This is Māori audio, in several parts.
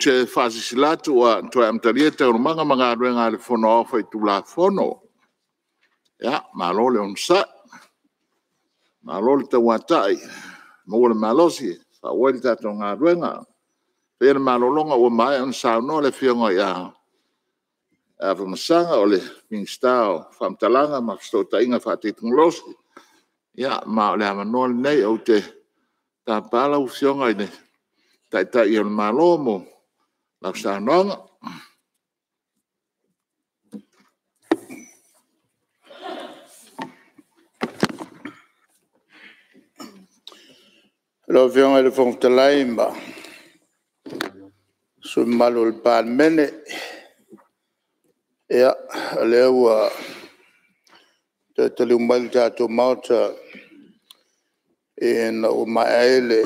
che fasisilatu wa to amtalia te urmanga manga ruenga le fono fa tu la fono ya malo le onsa ma lol te watai mo le malosi fa wenta to nga ruenga pe le malolonga o mai un sa no le fiongo ya ava msanga o le min stao fam talanga ma sto ta inga fa te tung los ya ma le ma no le o te ta pala u fiongo ne ta ta i le malomo la sa no lo vio nel fonte laimba su malo il palmene e leva te te lu malta to mata in o maele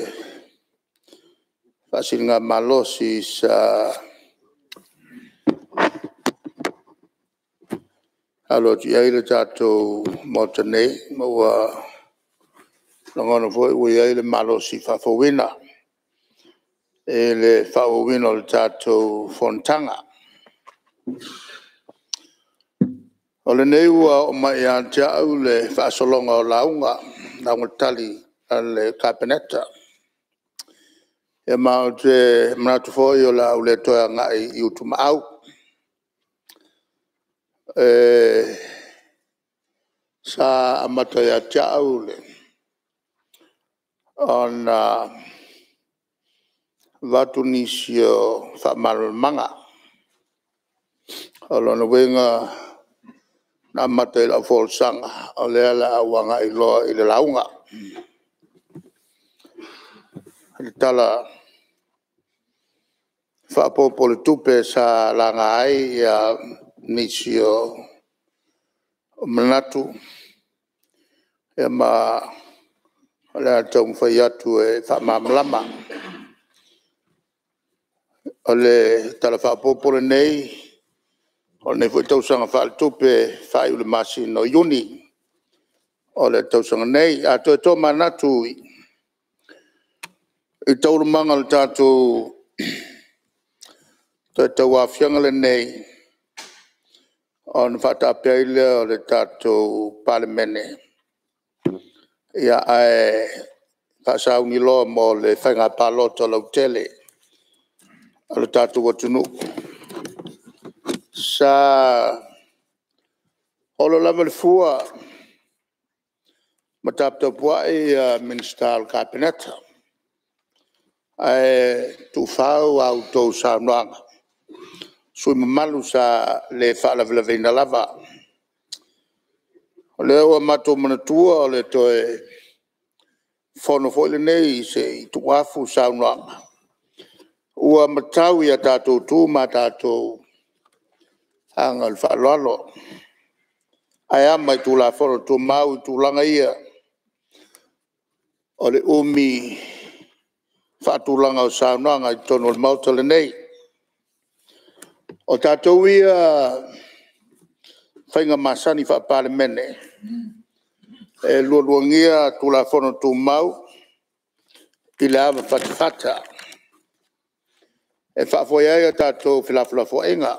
fasil nga malosi sa alo ti aile tato mata ne mo longono foi o ia ele malo si fa fovina ele fa fovina o tato fontanga o le nei ua o mai a te au le fa solonga o launga launga tali a le kapeneta e mao te manatu foi o la ule toa ngai i utuma au e sa amata ya chaule ja ona vatu nisio whamalmanga. O lona wenga nā mata i la fōlsanga, o lea la awanga i loa i le launga. Hali tala whapopo le tupe sa langa ai i a nisio manatu. Ema... Ema le atau mawhai atu e whamamlama. O le tala whapopole nei, o nei fwy tausanga wha altupe whai ule masi no iuni. O le tausanga nei, a tue tō manatu i. I tauru mangal tātu, tue tau awhianga le nei, o nei whata apeile o le tātu parlemene. Parlemene ia ae faasauni loa mo le faiga palota lau tele o le tatou atunuu sa o lo lava le fua ma taputaupu ai e, a minista a le kapeneta ae tuufau outou saunoaga sui mamalu sa le faalavelaveina lava, lava o le ua mato manatua o le toe fono foi le nei se i tuafu saunoaga ua matau ia tatou tu ma tatou aga o le faaaloalo ae ama i tulafono tumau i tulaga ia o le umi faatulaga o saunoaga i tonu o le mauta lenei o tatou ia fainga masani fa pale mene e lo lo ngia to la fono to mau ti la va fat fata e fa foia ia ta to fila fila fo enga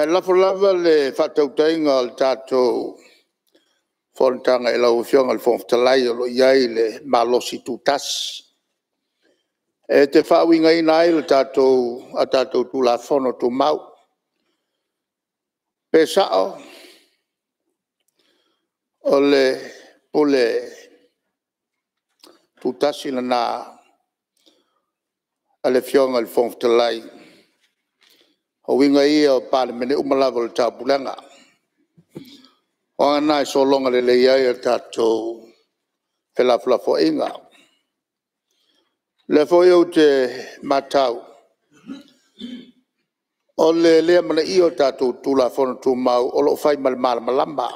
e la fo lava le fa to tainga al ta to fon tanga e la u fion al fon talai lo ia ile ma lo si tutas e te fa winga ina ile ta to ata to la fono to mau pesao o le pule tutasi lana a le fionga le fong talai o winga ia o pale mene umalago le tau pulanga o ana i solonga le le iai le tatou felafla fo inga le fo iau te matau o le le mana i o tatu tu la fono tu mau o lo fai mal mal malamba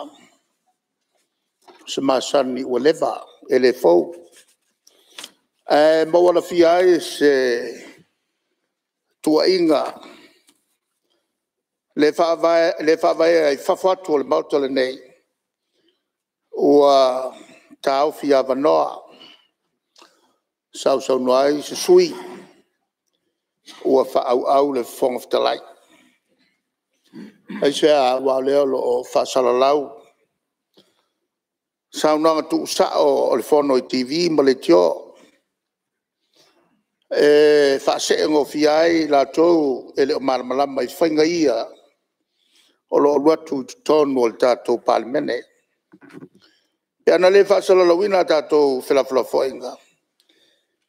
se masan ni o leva e le fou e mo wala fi ai se tua inga le fa vai le fa vai ai fa fa tu le mauta le nei o tau fi avanoa sau sau noai se sui se sui ua faʻauau le fofoga fetalai ai sea ualea o loo faasalalau saunaga tuusaʻo o le fono i tv ma le tio e faasee gofia ai latou e leʻo malamalama i faiga ia o loo luatu i totonu o le tatou palemene e ana lē faasalalauina a tatou felafolafoaiga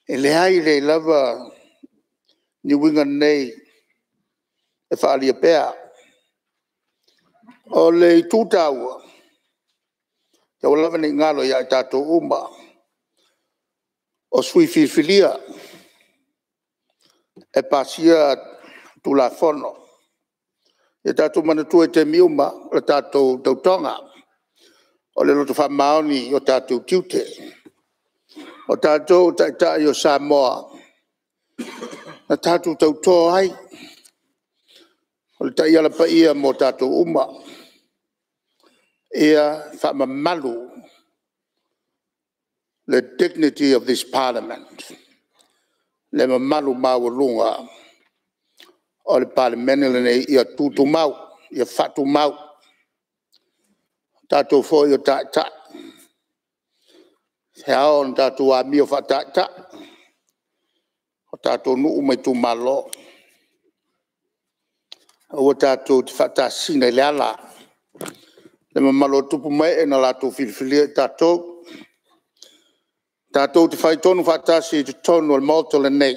e leai lei lava ni winga nei e whaalia pēa. O le tūtāua, te wala ni ngalo ia i tātou umba, o sui whiwhilia, e pāsia tū la whono. E tātou mana tū e te miuma, le tātou tautonga, o le lotu wha o tātou tiute. O tātou taitai o Samoa, na tatu tau tō ai. O le tai ala paia mō tatu uma. Ia whama malu the dignity of this parliament. Le ma malu mawa runga o le parliamentu lene ia tutu mau, ia fatu mau. Tatu fō i o tātā. Hea on tatu a mi o fatātā. Tātā o tātou nuu mai tū malo. Ua tātou te whatasina i le ala. Le ma malo tupu mai e na lātou filifilia i tātou. Tātou te whai tonu whatasi i te tonu al malto le nei.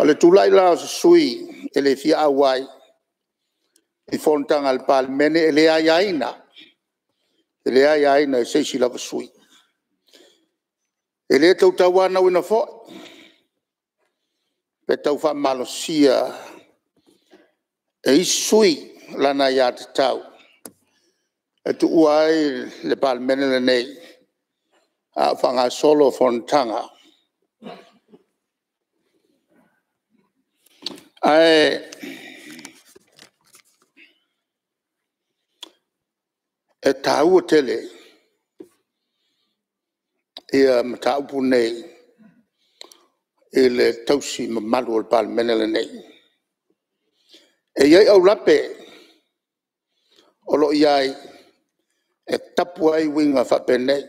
O le tūlai lao se sui e le fia awai. I fontang al palmene e le ai aina. E le ai aina e seisi lava sui. E le tautawana wina fo'i pe tau wha malosia e isui lana i ati tau. E tu uai le palmenele nei a whanga solo fontanga. Ae, e tau o tele, e um, tau punei, e le tausi ma malu al pal menele nei. E iai au rape, olo iai, e tapu ai winga whape nei.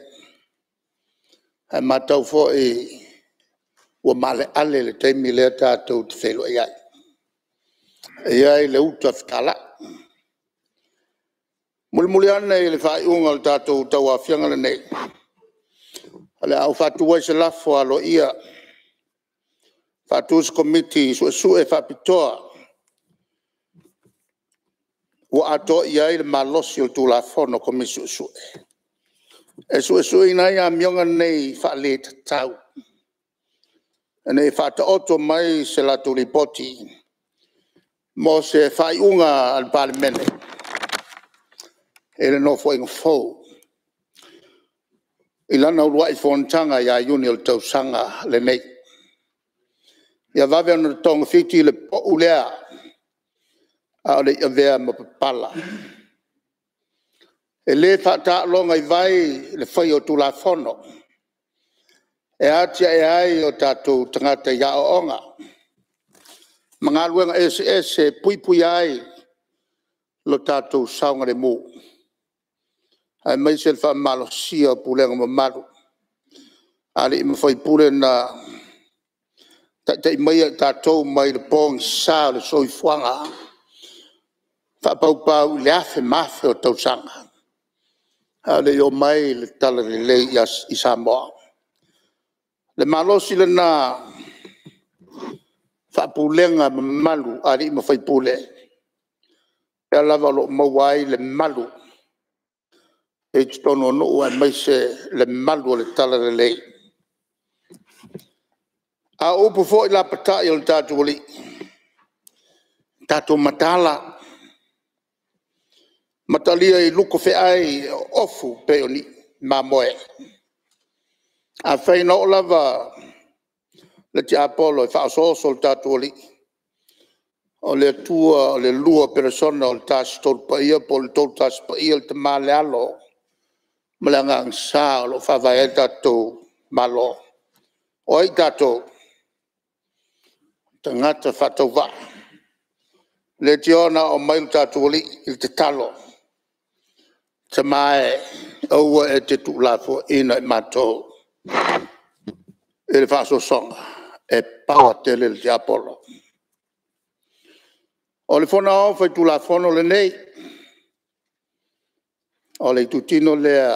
E matau fo e, ua male ale le teimi lea tātou te whelo iai. E iai le utu afikala. Muli muli ana e le whai unga le tātou tau a fianga nei. Ale au fatu wai se lafo alo ia, ia, Fatus Committee so su e fa pitoa. Wa ato ia il malosi o tu la fono komi su su e. E su su ina ia mionga nei fa le tau. E nei fa ta oto mai se la tu poti. Mo se fa iunga al palmene. E le no fo ing fo. I lana urua i fontanga ia iuni o tau sanga le nei. Le nei ia vave ona le togafiti i le po'u lea a o le iavea ma papala e lē faataaloga i vai le fai o tulafono e atiaʻe ai o tatou tagata iaʻooga ma galuega eseese puipui ai lo tatou saoga lemū ae mai se le faamalosia e o pulega mamalu a leʻi mafaipule na ta te mai ta to mai le pong sa le soi fuanga fa pau pau le afe mafe o tau sanga a le yo mai le tala le le yas i samoa le malosi le na fa pulenga malu a le ima fai pule e alava lo mawai le malu e tono no ua mai se le malu o le tala le le le a upu fo la pata yo tatu li tatu matala matalia i luko fe ai ofu pe oni ma moe a fe no lava le ti apolo fa so so tatu li o le tua o le lua persona o ta stol pa ia pol tol ta spa il te male alo malanga sa lo fa vaeta to malo o ita to tangata fatova le te ona o mailu tatu wali i te talo te mai aua e te tuklafo ina i e mato e le faso songa e pawa tele le te apolo o le fona o fai tuklafono le nei o le tutino lea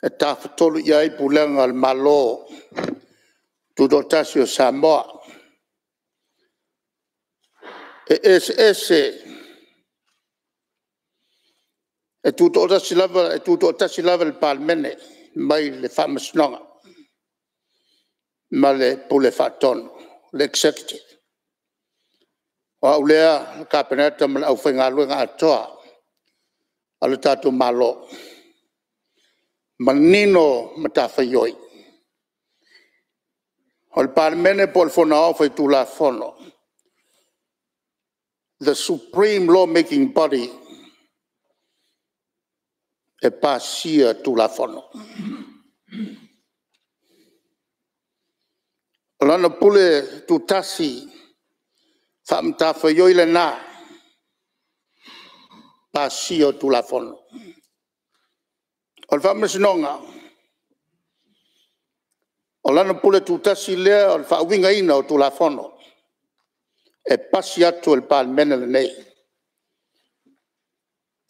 e tafatolo iai pulenga al malo tu do tasio Samoa. E es ese. E tu do tasio lava, e tu do tasio lava il palmene, mai le famas nonga. Ma le pule fatono, le executive. O au lea, ka penata mal au fenga lua ngā toa. Alu tātou malo. Manino matawhaioi. Manino O le parmene po le fona ofa i tula fono. The supreme lawmaking body e pasia tula fono. O lana pule tutasi whamtafa yoile nā pasia tula fono. O le whamnesinonga o O lana pule tutasi lea o lfa winga ina o tulafono. E pasi atu el pal menele nei.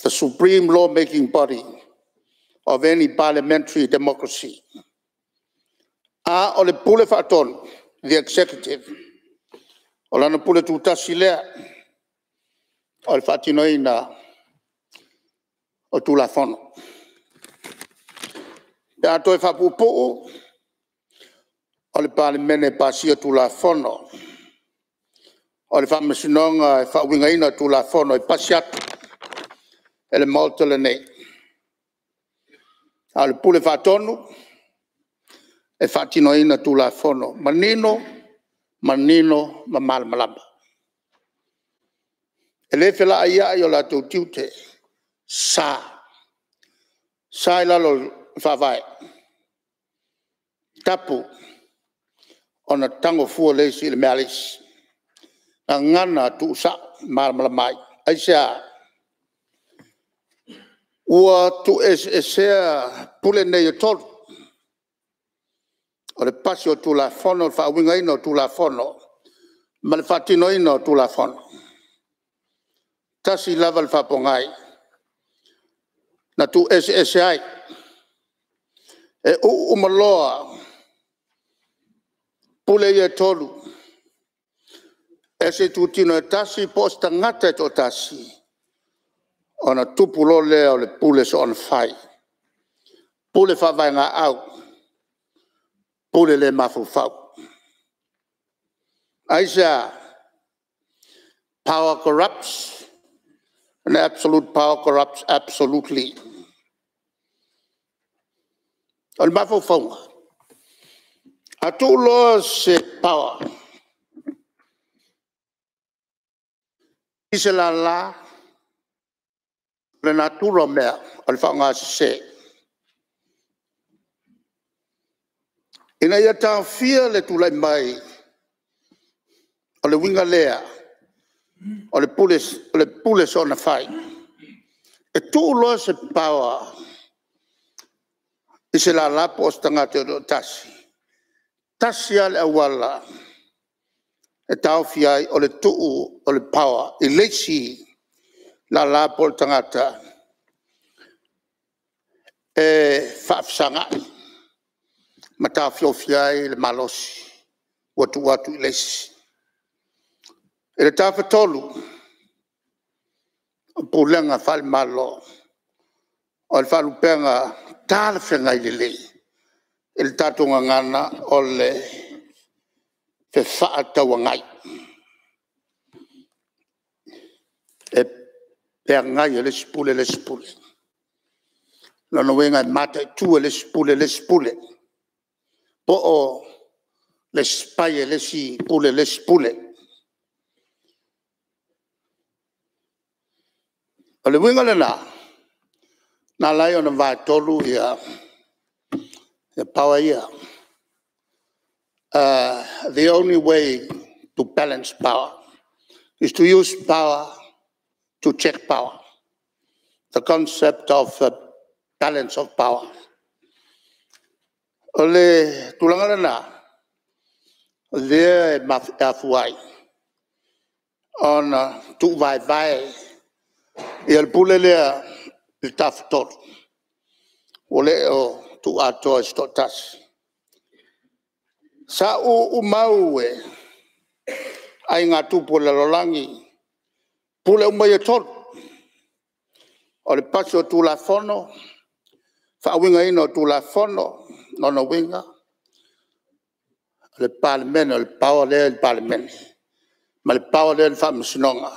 The supreme lawmaking body of any parliamentary democracy. A o le pule faton, the executive. O lana pule tutasi lea o lfa tino ina o tulafono. Ya to e fa pupu o le palemene e pasia tulafono o le faamasinoga e faauigaina tulafono e pasi atu e le malta lenei a o le pule faatonu e faatinoaina tulafono manino manino ma malamalama e lē felaa iaʻi o latou tiute sa sa e lalo le faavae tapu ona tango fua le si le malis a ngana tu sa mar mar mai ai sia ua tu es esea pule nei o tol o le pasi o tu la fono fa winga ino tu la fono ma le fatino ino tu la fono tasi lava le fapongai na tu es esea e u umaloa loa pule ye tolu. Ese tu tino e tasi po sta ngata e to tasi. Ona tupu lo lea o le pule so on fai. Pule fa vai nga au. Pule le mafu fau. Aisha, power corrupts. An absolute power corrupts absolutely. On mafu fau nga. Atu loa se pawa. Ise la la. Le natura mea. Ali fa nga se. Ina ya ta fia le tulai mai. Ali winga lea. Ali pule, ali pule so na fai. E tu loa se pawa. Ise la la po ostanga te tasi tasi ale awala e tau fiai o le tuu o le pawa i leisi la la pol tangata e fafsanga ma tau fio fiai le malosi watu watu i leisi e le tau fatolu o pulenga fal malo o le falupenga tala fengai le leisi il tatu ngana ole fe faata wangai e pe ngai e le spule le spule no no wenga mata tu le spule le spule po o le spai le si pule le spule ole wenga le na na lai ona va tolu ia yeah. the power here. Uh, the only way to balance power is to use power to check power. The concept of uh, balance of power. Oleh tulangarana, there maf afuai on uh, tu vai vai il pulele il ole o tu a to sto tas sa u umau e ai nga tu po la langi po le mai tot o le paso tu la fono fa winga ino tu la fono no no winga le parlement le power le parlement ma le power le fa msinonga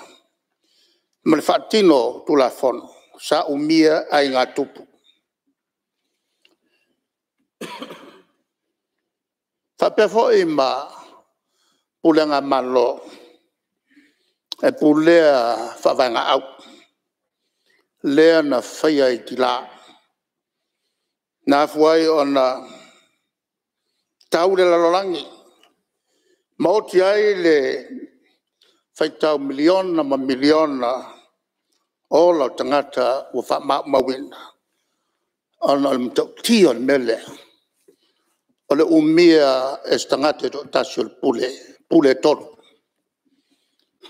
ma le fatino tu la fono sa umia ai nga tupu Fape fo ima e pule nga malo e pule a fawai nga au. le na faya i ki la. Nga o na taure la lorangi. Mauti ai le whaitau miliona ma miliona o lau tangata ua wha maumawina. Ano le mtau tio mele. Ano o le umia e stangate to tasio le pule, pule tono.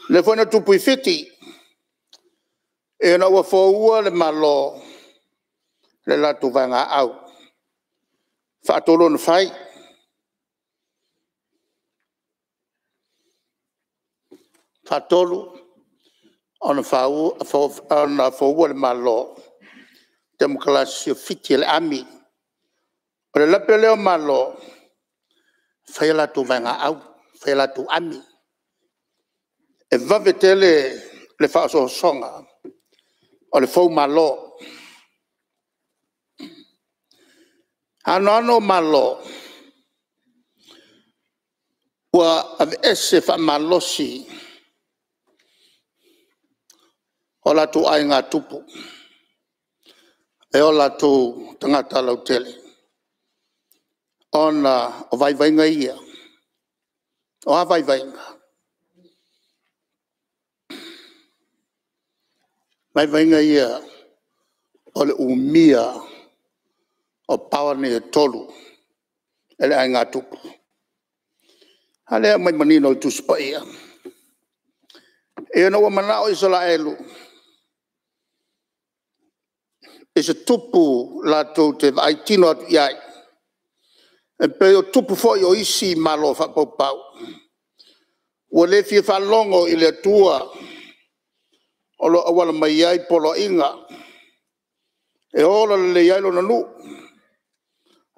Le fwena tupu i fiti, e na ua fwa le malo le latu vanga au. Fa atolo na fai. Fa atolo ona fwa ua le malo demokalasio fiti le amini. O le lape leo malo, whaela tu vanga au, whaela tu ami. E vave tele le whaaso songa, o le fau malo. Ano ano malo, ua ave ese wha malosi, o la tu ai ngā tupu, e o la tu tangata lau tele ona o vai vai ngai ia. O a vai vai nga. Vai vai ngai ia o le umia o pawane e tolu ele ai ngā tupu. Hale a mai manino i tuspa ia. E ono wa mana o isola elu. E se tupu la tau te aitino atu iai. Yeah e pe o tupu fo yo isi malo fa po pa o le fi fa longo ile tua o lo awal mai ai polo inga e ola le ai lo nanu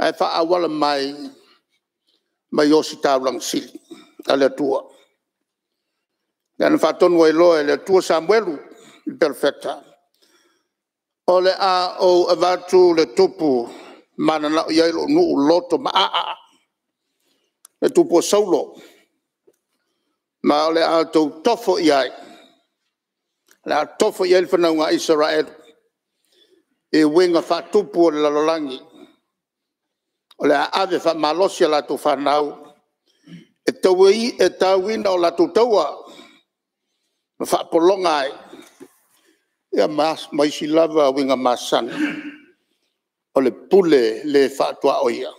ai fa awal mai mai o si tablang si ale tua dan fa ton wo lo ile e tua samuelu perfecta ole a o avatu le tupu mana na ia lo no loto ma a a e tu po saulo ma le a to tofo ia la tofo ia le fana nga israel e wenga fa tu po le lalangi o le a ave fa malosia la tu fana u e tawi e, e tawi na la tu tawa ma fa polonga ia mas mai silava wenga masana o le pule le fatua o ia.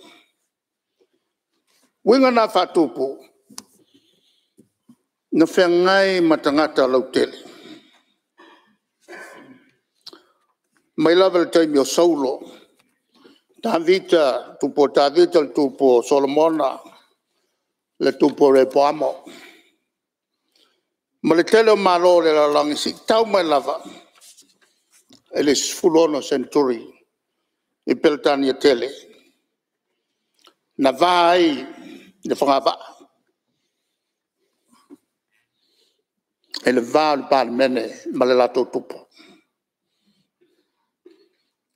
Wenga nga fatupu, na whengai matangata lau tele. Mai lawa le taimi o saulo, tāwita tupo tāwita le tupo solomona, le tupo repo amo. Ma le tele o malo le la langisi, tau mai lawa, ele sfulono centurio i Peltania e Tele. Na vai le whangawa. E le vāu pāle mene ma le lato tupo.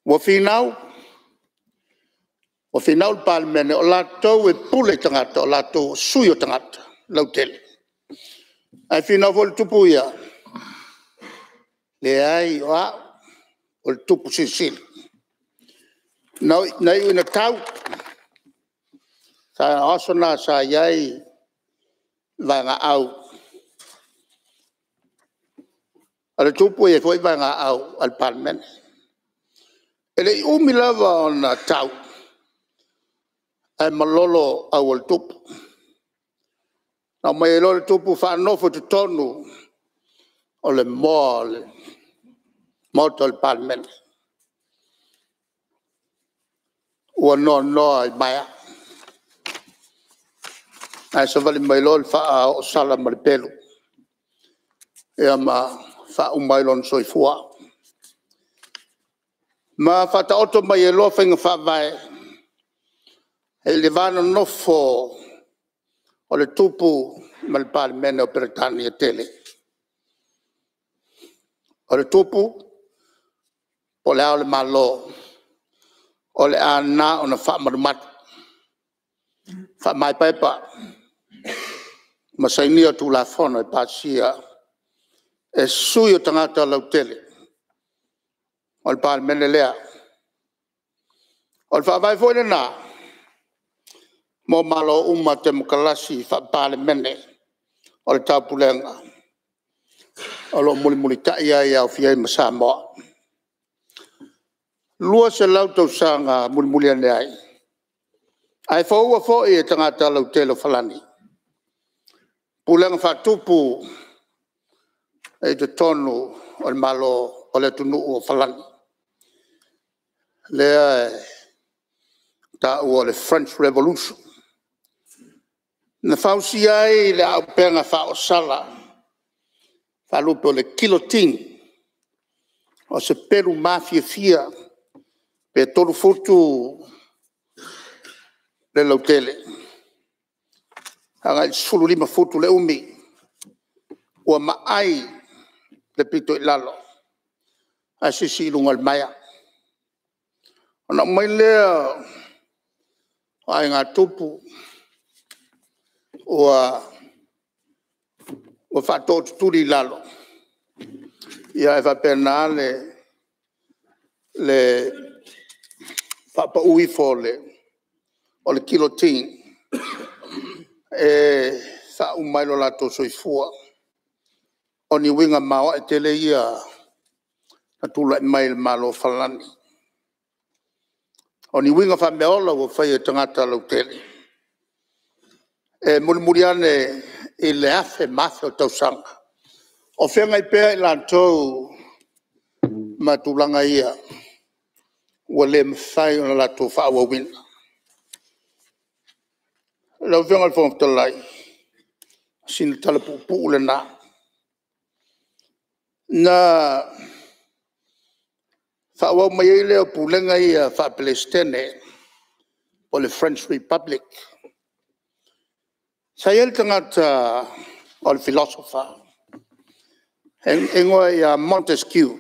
Wa whinau, wa whinau le pāle mene o lato e pule tangata, o lato sui o tangata, lau tele. Ai whinau vo le tupu ia, le ai o a, o le tupu sisili. Nau, nai una tau. Sa asona sa yai vanga au. Ala tupu e foi vanga au al palmen. Ele i umilava on tau. E malolo au al tupu. Nau mai elo le tupu fa nofo tu tonu. Ole mole. Moto al palmen. Ole mole. ua noanoa i maea ae savali mai loa le faaoosala ma le pelu ia ma faaumai lona soifuaa ma faataoto mai e loa faiga faavae e le vanonofo o le tupu ma le palemene o peretania tele o le tupu o le ao le malo o le ana ona faamalumatu faamaepaepa masainia o tulafono e pasia e sui o tagata lautele o le palemene lea o le faavae foi lenā mo malo uma te mokalasi faapalemene o le taupulega o loo mulimuli taʻi ai aofiai ma samoa lua se lau tau sa ngā mulimulia ne ai. Ai fa ua fo e tangata lau te lo falani. Pulenga wha tupu e te tonu o le malo o le tunu o falani. Lea e ta ua le French Revolution. Na fausi ai le au penga wha o sala. Wha lupe o le kilotin. O se peru mafia fia. Fia pe tolu futu le lautele. Hanga sulu lima futu le umi ua maai le pito i lalo. A sisi ilunga le maya. Ona mai lea ai ngā tupu ua ua whātou tuturi lalo. Ia e whapena le le fa ui fole o le kilo tin e sa un mailo la to soi fua o winga mau e tele ia na tula e mail malo falani o ni winga fa meola wo fai e tangata lau tele e mulmuriane i le afe mafe o tau sanga o fenga i pea i lantou ma tulanga ia ia ua lē mafai ona latou faauauina lauafeoga le fogafetalai asina talapuupuu lenā na faauau mai ai lea o pulega ia faapelesetene o le french republic sa ia le tagata o le philosopher e, e goa ia montesquieu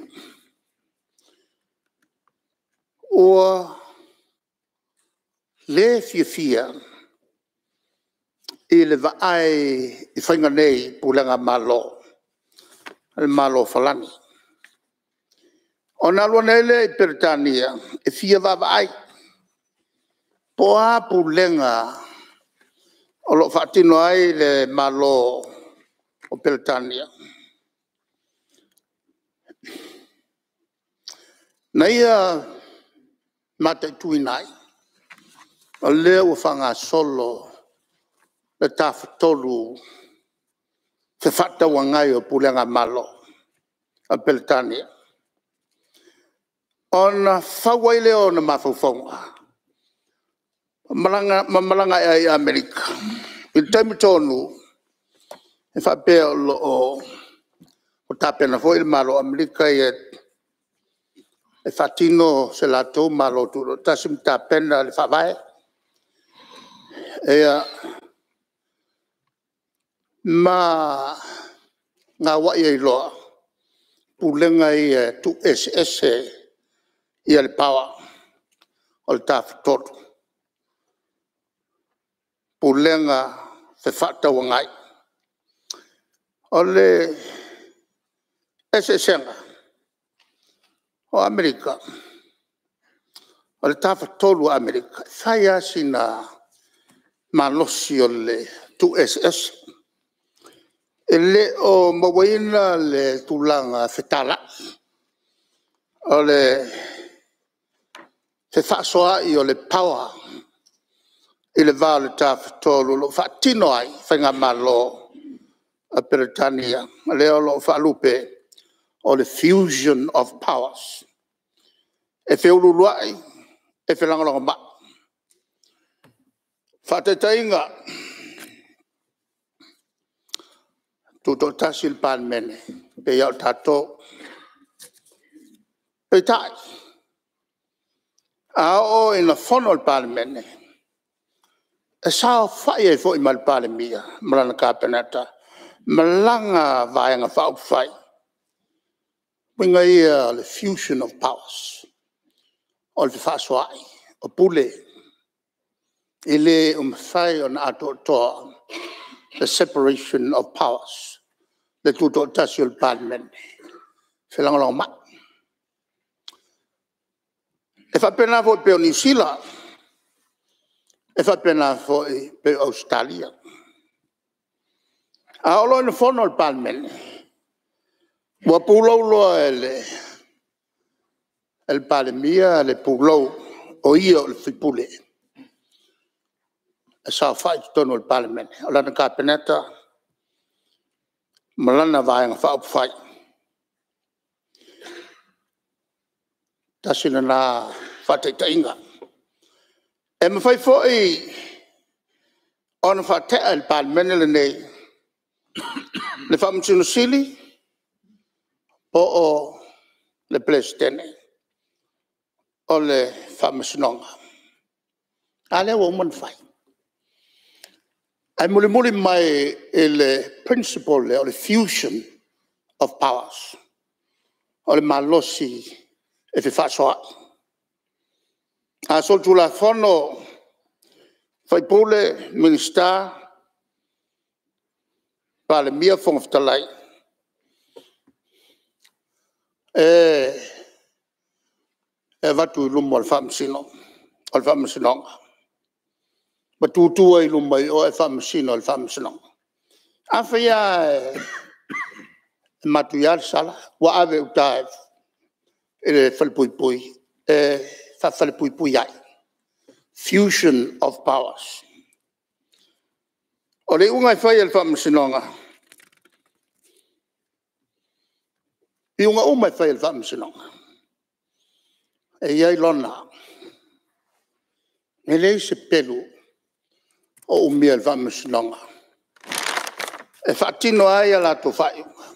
o le fia fia e le vaai i whainga nei pulanga malo le malo falangi. O nga nei le i e fia va ai poa pulenga o lo whaatino ai le malo o pertania Na ma te tui nai. A leo o solo le tafu tolu te whata wangai o pulenga malo a Pelitania. Ona fawai leo na mafaufonga. Malanga, mamalanga e ai Amerika. I taimu tonu, e whapea o lo o o tapena fo il malo Amerika e e fatino se la to malo tu ta sim ta penna le fa vai eh, e a ma nga wa ye lo pu le nga ye tu ss ye le pawa ol ta tot pu le nga se fa ta wa ngai ol le ss senga o Amerika. O le tafa tolu Amerika. Thai asi na manosi o le 2SS. E le o mawaina le tulanga fetala. O le te fasoa i o le paua i le vāle tāwha tōlu lo whātino ai whainga mālo a Peretania. Leo lo whālupe. Leo lo whālupe o le fusion of powers. E whi ululuai, e whi langalonga ma. Whate tainga, tuto tasil pan mene, pe iau tato, pe tai. Ao in a whono le pan mene, e sao whai e fo i mal pale mia, malana kapenata, malanga vaenga whau whai. Winga ia eh, le fusion of powers. O le whaasuai, o pule. I le o mwhai o na atoa the separation of powers. Le tuto tasi o le parliament. Whelanga lao mat. E whapena fo pe o New Zealand. E whapena fo pe Australia. A olo in the phone o le parliament. Wa pulau lo el el palmia le e pulau e o io il fipule. E sa fa tutto nel palmen, la na capenetta. E ma la na vai fa fa. Ta sina na fa te inga. E me fai fo i on fa te al palmen le nei. Le fa mo sili po o le plestene o le famasinoga a lea ua uma na fai ae mulimuli mai i e le principle le o le fusion of powers o le malosi e fefaasoaʻi a solotulafono faipule minista palemia fogafetalai e e vatu lumo al famsino al famsino ma tu tu ai lumo o e al famsino al famsino afia e, e matuial sala wa ave utai e le fal pui pui e fa fal pui pui ai fusion of powers o le unga fai al famsino nga I unga uma e fai alfam sinonga. E iai lona. Me lei se pelu o umi alfam sinonga. E fatino e ai ala to fai unga.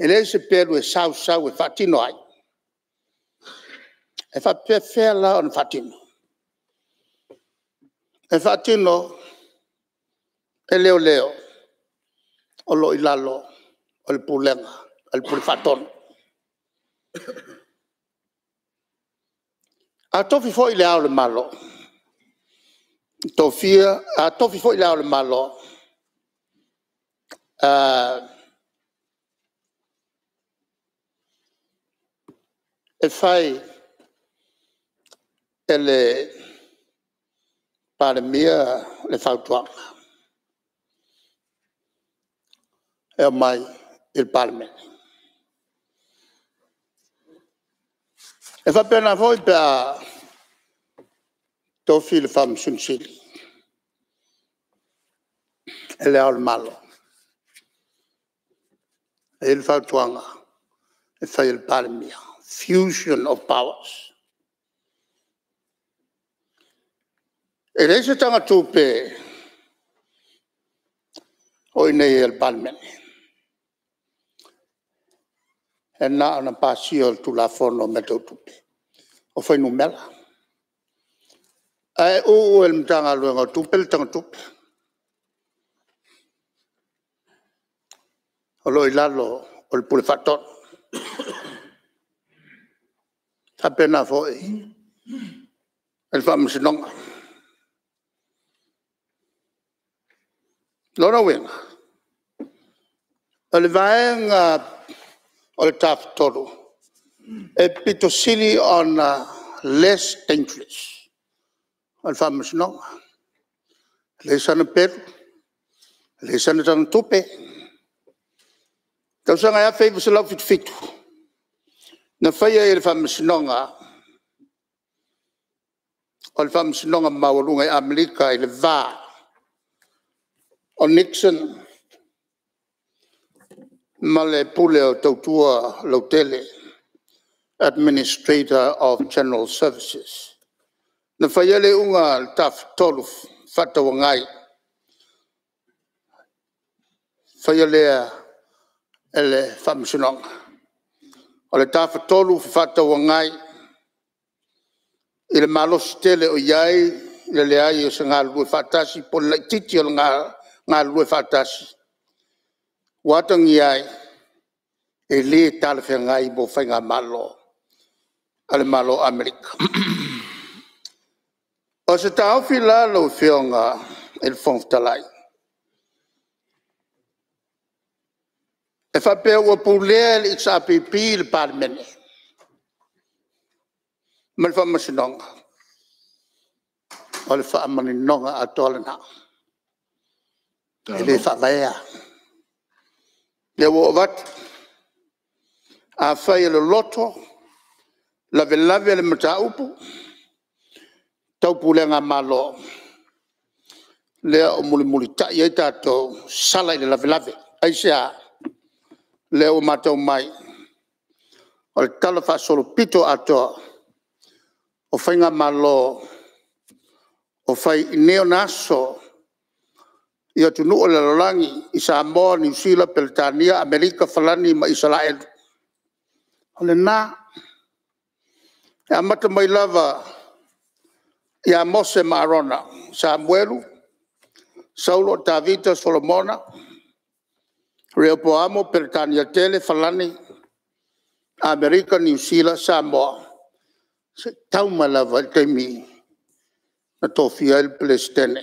E lei se pelu e sau sau e fatino ai. E fa pe fe la on fatino. E fatino e leo leo o lo ilalo o le pulenga al pul faton a tofi fo ile au le malo tofia a tofi fo ile au le malo a uh, e fai ele pare mia le fautua e mai il parmen. E fa pena foi pe a to fil fam sun sil. Ele al malo. El fa tuanga. E fa il palmia. E Fusion of powers. E reise tanga tupe. Oi nei e el palmia. Oi nei el palmia e na ona pasio tu la fono meto tu o foi no mela ai o o el mtanga lo ngo tu pel tanga tu o lo ilalo o el pulfator ta pena foi el fam sinong lo no wen Alvaenga Or Toro, e pitosili on uh, less dangerous. Al famus no. Less sana per, le sana tana tupe. Tau sanga ya fei vusa lau fitu fitu. Na fai ai le famus no nga. Al no nga mawalunga i Amerika i le Nixon, male pule o tautua lautele, Administrator of General Services. Na whaiele unga taf tolu whatawa ngai. Whaielea ele whamsunong. O le taf tolu whatawa ngai. Ile malos tele o iai, ile leai o se ngā lue whatasi, pon le titi o ngā lue whatasi. Ngā lue whatasi watangi ai e le tala fe ngai bo fa nga malo al malo america o se tau fi la lo fi nga el fon talai e fa e pe o pou le el sa pi pi il parmen mal fa mas nong al fa amani nong a tolna ele fa vaya le wo vat a fai le loto la ve la ve le mata upu tau pu le nga malo le o muli muli ta ye ta to sala le la ve la ve ai sia le o mata mai o le talo fa solo pito a to o fai nga malo o fai neonaso naso ia tunuu le lalagi i samoa new zealand peletania amerika falani ma israel o lenā e amata mai lava iā mose ma arona samuelu saulu o tavita solomona reopoamo peletania tele falani amerika new zealand samoa tauma lava i e taimi na tofia i e le pelesetene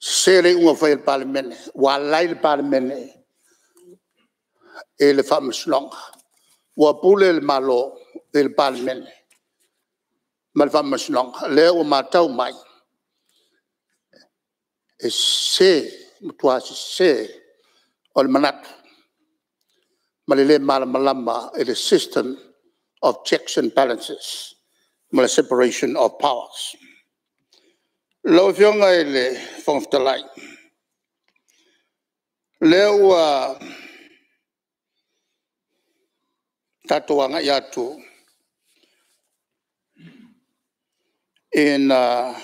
sele unga fai le parlamene, wa lai le parlamene, e le fama slonga. Wa pule le malo e le parlamene, ma le fama slonga, le o matau mai. E se, mutua se se, o le manatu, ma le le malamalama e le system of checks and balances, ma le separation of powers. Mm lo fionga ele fon ftalai le wa tatuanga ya tu in a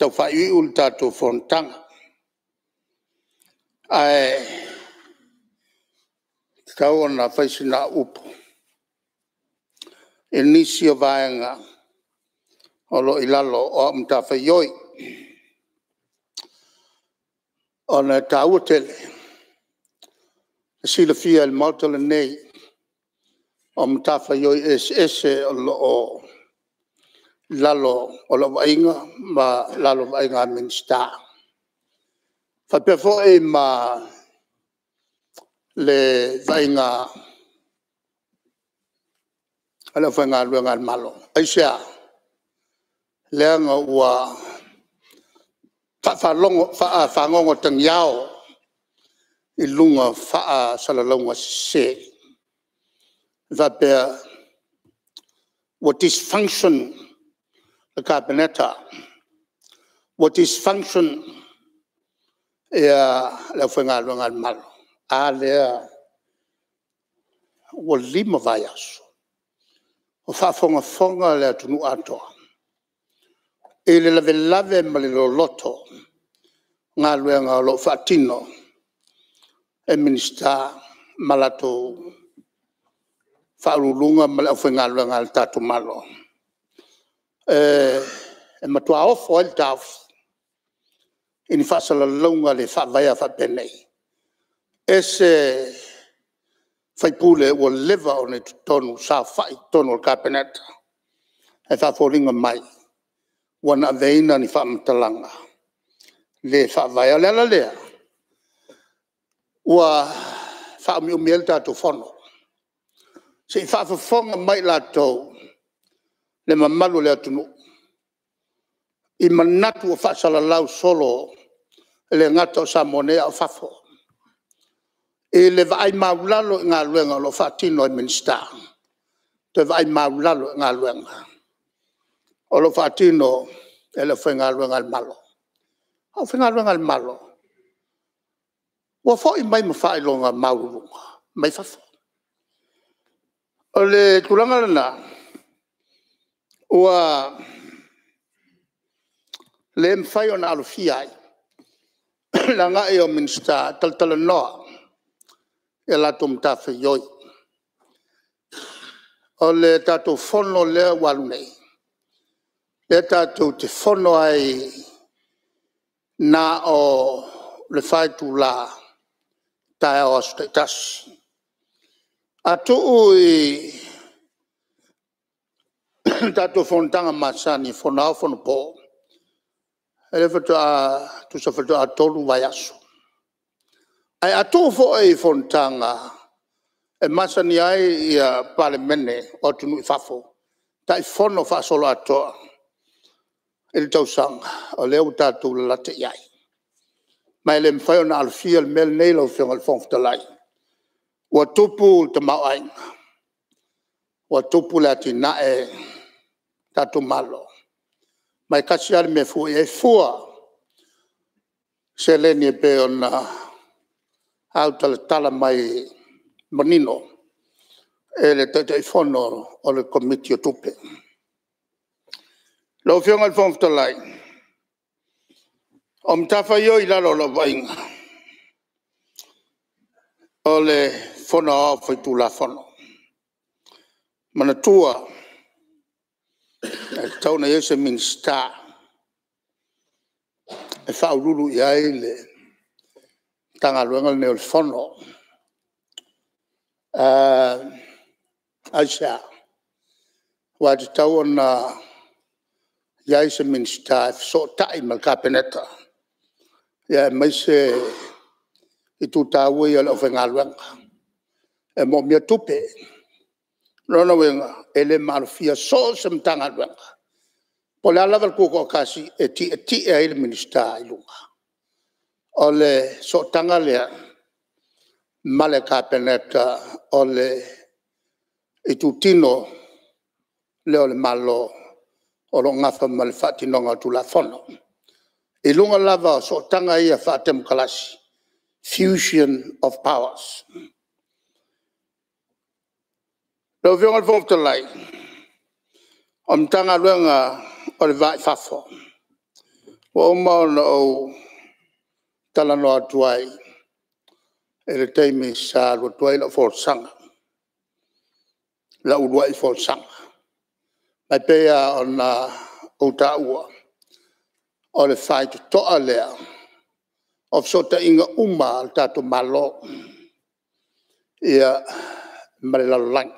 to fai ul tatu fon tang ai kau na fai sina up inisio e vaenga olo ilalo o mta fai yoi on a kawatele sila fia il mortal nei om tafa yo es es o lalo o lo vainga ma lalo vainga min sta fa per fo e ma le vainga ala vainga lo ngal malo aisha le nga wa fa longo fa ah, fa ngongo tang yao ilunga fa ah, sala longo se va be what is function the cabinet what is function ya e, la fue ngalo ngal mal a le o lima vai aso o fa fonga fonga le tunu atoa e le lave lave ma le loloto ngā lua ngā lo whaatino e minister malato whaarurunga ma le awhi ngā lua ngā le tātu malo. E, e matua ofo e le tāf ini whaasala launga le whaavaya whaapenei. E se whaipule ua lewa o ne tonu sa whai tonu o kāpeneta e whaaforinga mai. E wana veina ni fa mtalanga le fa vai ala la le wa fa mi umelta to fono se fa fa fong mai la to le mamalu le tunu i manatu fa sala la solo le ngato sa monea fa fo e le vai ma ulalo nga luenga lo fa tino e minister te vai ma ulalo nga luenga o lo fatino e le fenga lo ngal malo o fenga lo ngal malo wo fo i mai mafa i lo ngal mai fa o le tulanga lana ua le mfai ona alo fiai la nga e o minsta tal tal noa e la tum ta fe yoi o le tatu fono le walunei e tātou te whono ai nā o le whaitu lā tae o status. A tuu i tātou whonotanga māsani whono au whono pō. E le whetu a tūsa whetu a tolu vai aso. Ai a tuu fo e whonotanga e māsani ai i a pale mene o tunu i whafo. Tai whono whasolo atoa. toa ele tau sanga, o leo tatu la late iai. Ma ele mwhaio na alfia le mele nei lau fiong alfong fitalai. Wa tupu te mau ainga. Wa tupu le ati na e tatu malo. Ma e kasi ali me fua, e fua. Se le ni pe on na au tala tala mai manino. Ele tatu i fono o le komiti o tupu. Ele tatu i fono o le komiti o tupu. Lo fiong al fong to lai. Om tafa yo ila lo lo vain. Ole fono a fai tu la fono. Mana tua. E tau na yese min sta. E fa ululu ya ile. Tanga luenga ne ol fono. Uh, Aisha. Wa tau na... Uh, ya is a minister of so tai mal kapeneta ya mese itu tawe ya lo fenga lwa e mo mi tupe no no wen ele mal fia so sem tanga lwa pole ala ver kuko kasi eti eti e ele e minister i lunga ole so tanga le mal kapeneta ole itu tino le ole malo o lo ngafa mal fati nonga tu la fono. E lunga lava so tanga ia fatem kalasi. Fusion of powers. Lo vengal vong te lai. Om tanga luenga o le vai fafo. O umau na o tala no atuai. E le teime sa lo tuai la forsanga. La uruai forsanga mai pea o nā utaua. O le whai te toa lea. O fsota inga uma al tato malo. Ia marela lang.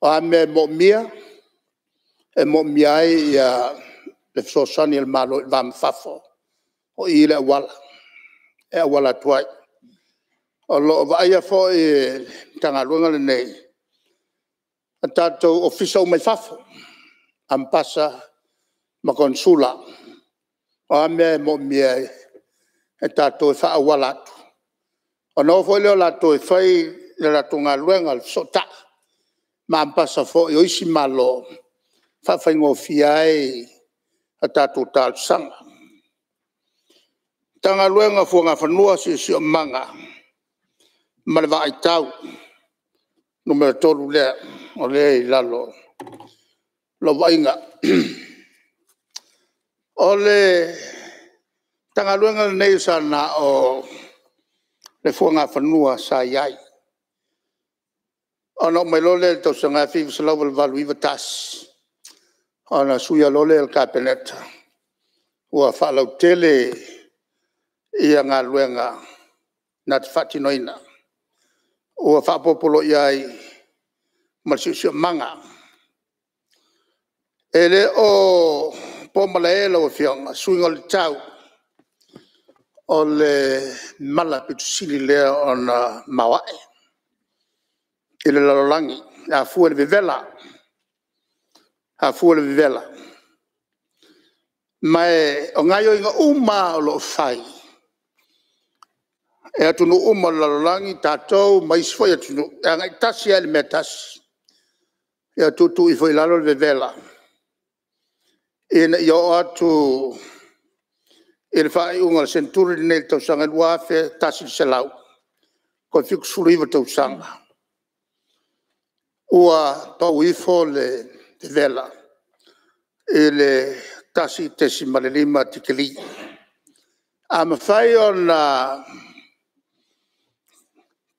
O a me mo mia. E mo mia e ia le fsosani al malo il vam fafo. O i le wala. E wala tuai. O lo vaya fo e tangalunga le nei. O a tātou ofisau mai fafo, ampasa ma konsula, o a mo mie e tātou e wha walatu. O nao fwoi leo lātou e whai le lātou ngā luenga le so ta, ma ampasa fo i e oisi malo, whawhai ngō fiai a tātou tātou sanga. Ta ngā luenga fwa ngā whanua si si o manga, ma le ai tau, numera tolu lea, o le i lalo lo vainga o le tangaluenga nei sana o le fuanga fanua sa iai o no mai lole to sanga fifu salau le valu iwa tas o na suya lole al kapeneta ua whalau tele i a ngā luenga na te whati noina ua whapopolo iai ia marsu su manga ele o pomala ele o fion su ngol chau ole mala pitu sili le on mawa ele la langi a fu ele vela a fu ele vela mai o ngayo inga uma lo fai e atu no uma la langi tatou mai sfoya tu no ngai tasia ele metas. tasia e atutu i foi lalo le vela. E na ia o atu e le whae unga le senturi ni nei tau sanga nua fe tasi se lau. Ko fiku suriva tau sanga. Ua tau i fo le vela. E le tasi tesi malelima tikeli. A ma whae o na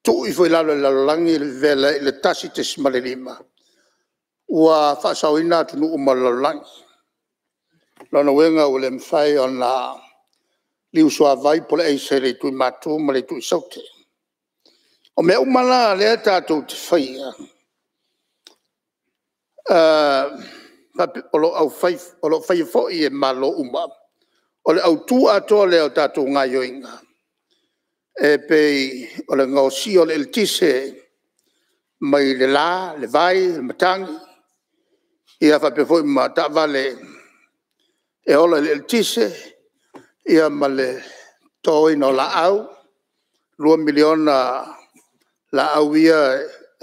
tu i foi lalo le lalo langi le vela e le tasi tesi malelima. Ua ua whasauina atu nu umalalangi. Lana wenga ule mwhai o nga liu soa vai pole eise le tui matu ma le tui saute. O mea umala lea tātou te uh, whai. O lo whai fo'i e malo uma. O le au tū atoa lea tātou ngā yoinga. E pei, o le ngā o si o le iltise, mai le lā, le vai, le matangi, ia fa pe foi ma ta vale e ola le tise ia ma le toi no la au lu milion la au ia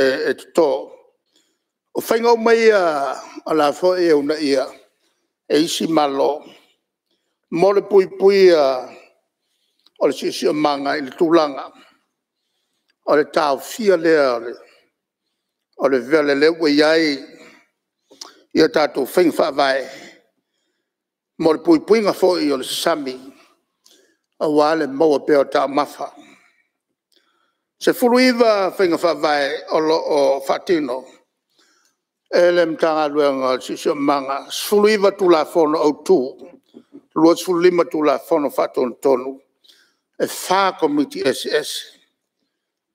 e, e to o fainga o mai a la fo e una ia e isi malo mo le pui pui a o le sisi o manga i le tūlanga o le tau fia lea o le vele le uiai le ia tātou whaing whaavae. Mo le pui puinga fōi o le sami, a wāle maua pēo tā mafa. Se furu iwa whaing whaavae o lo o whatino, e le mtanga luenga si si o manga, furu iwa tū la fono au tū, lua tū lima tū la fono whaton tonu, e whā komiti SS,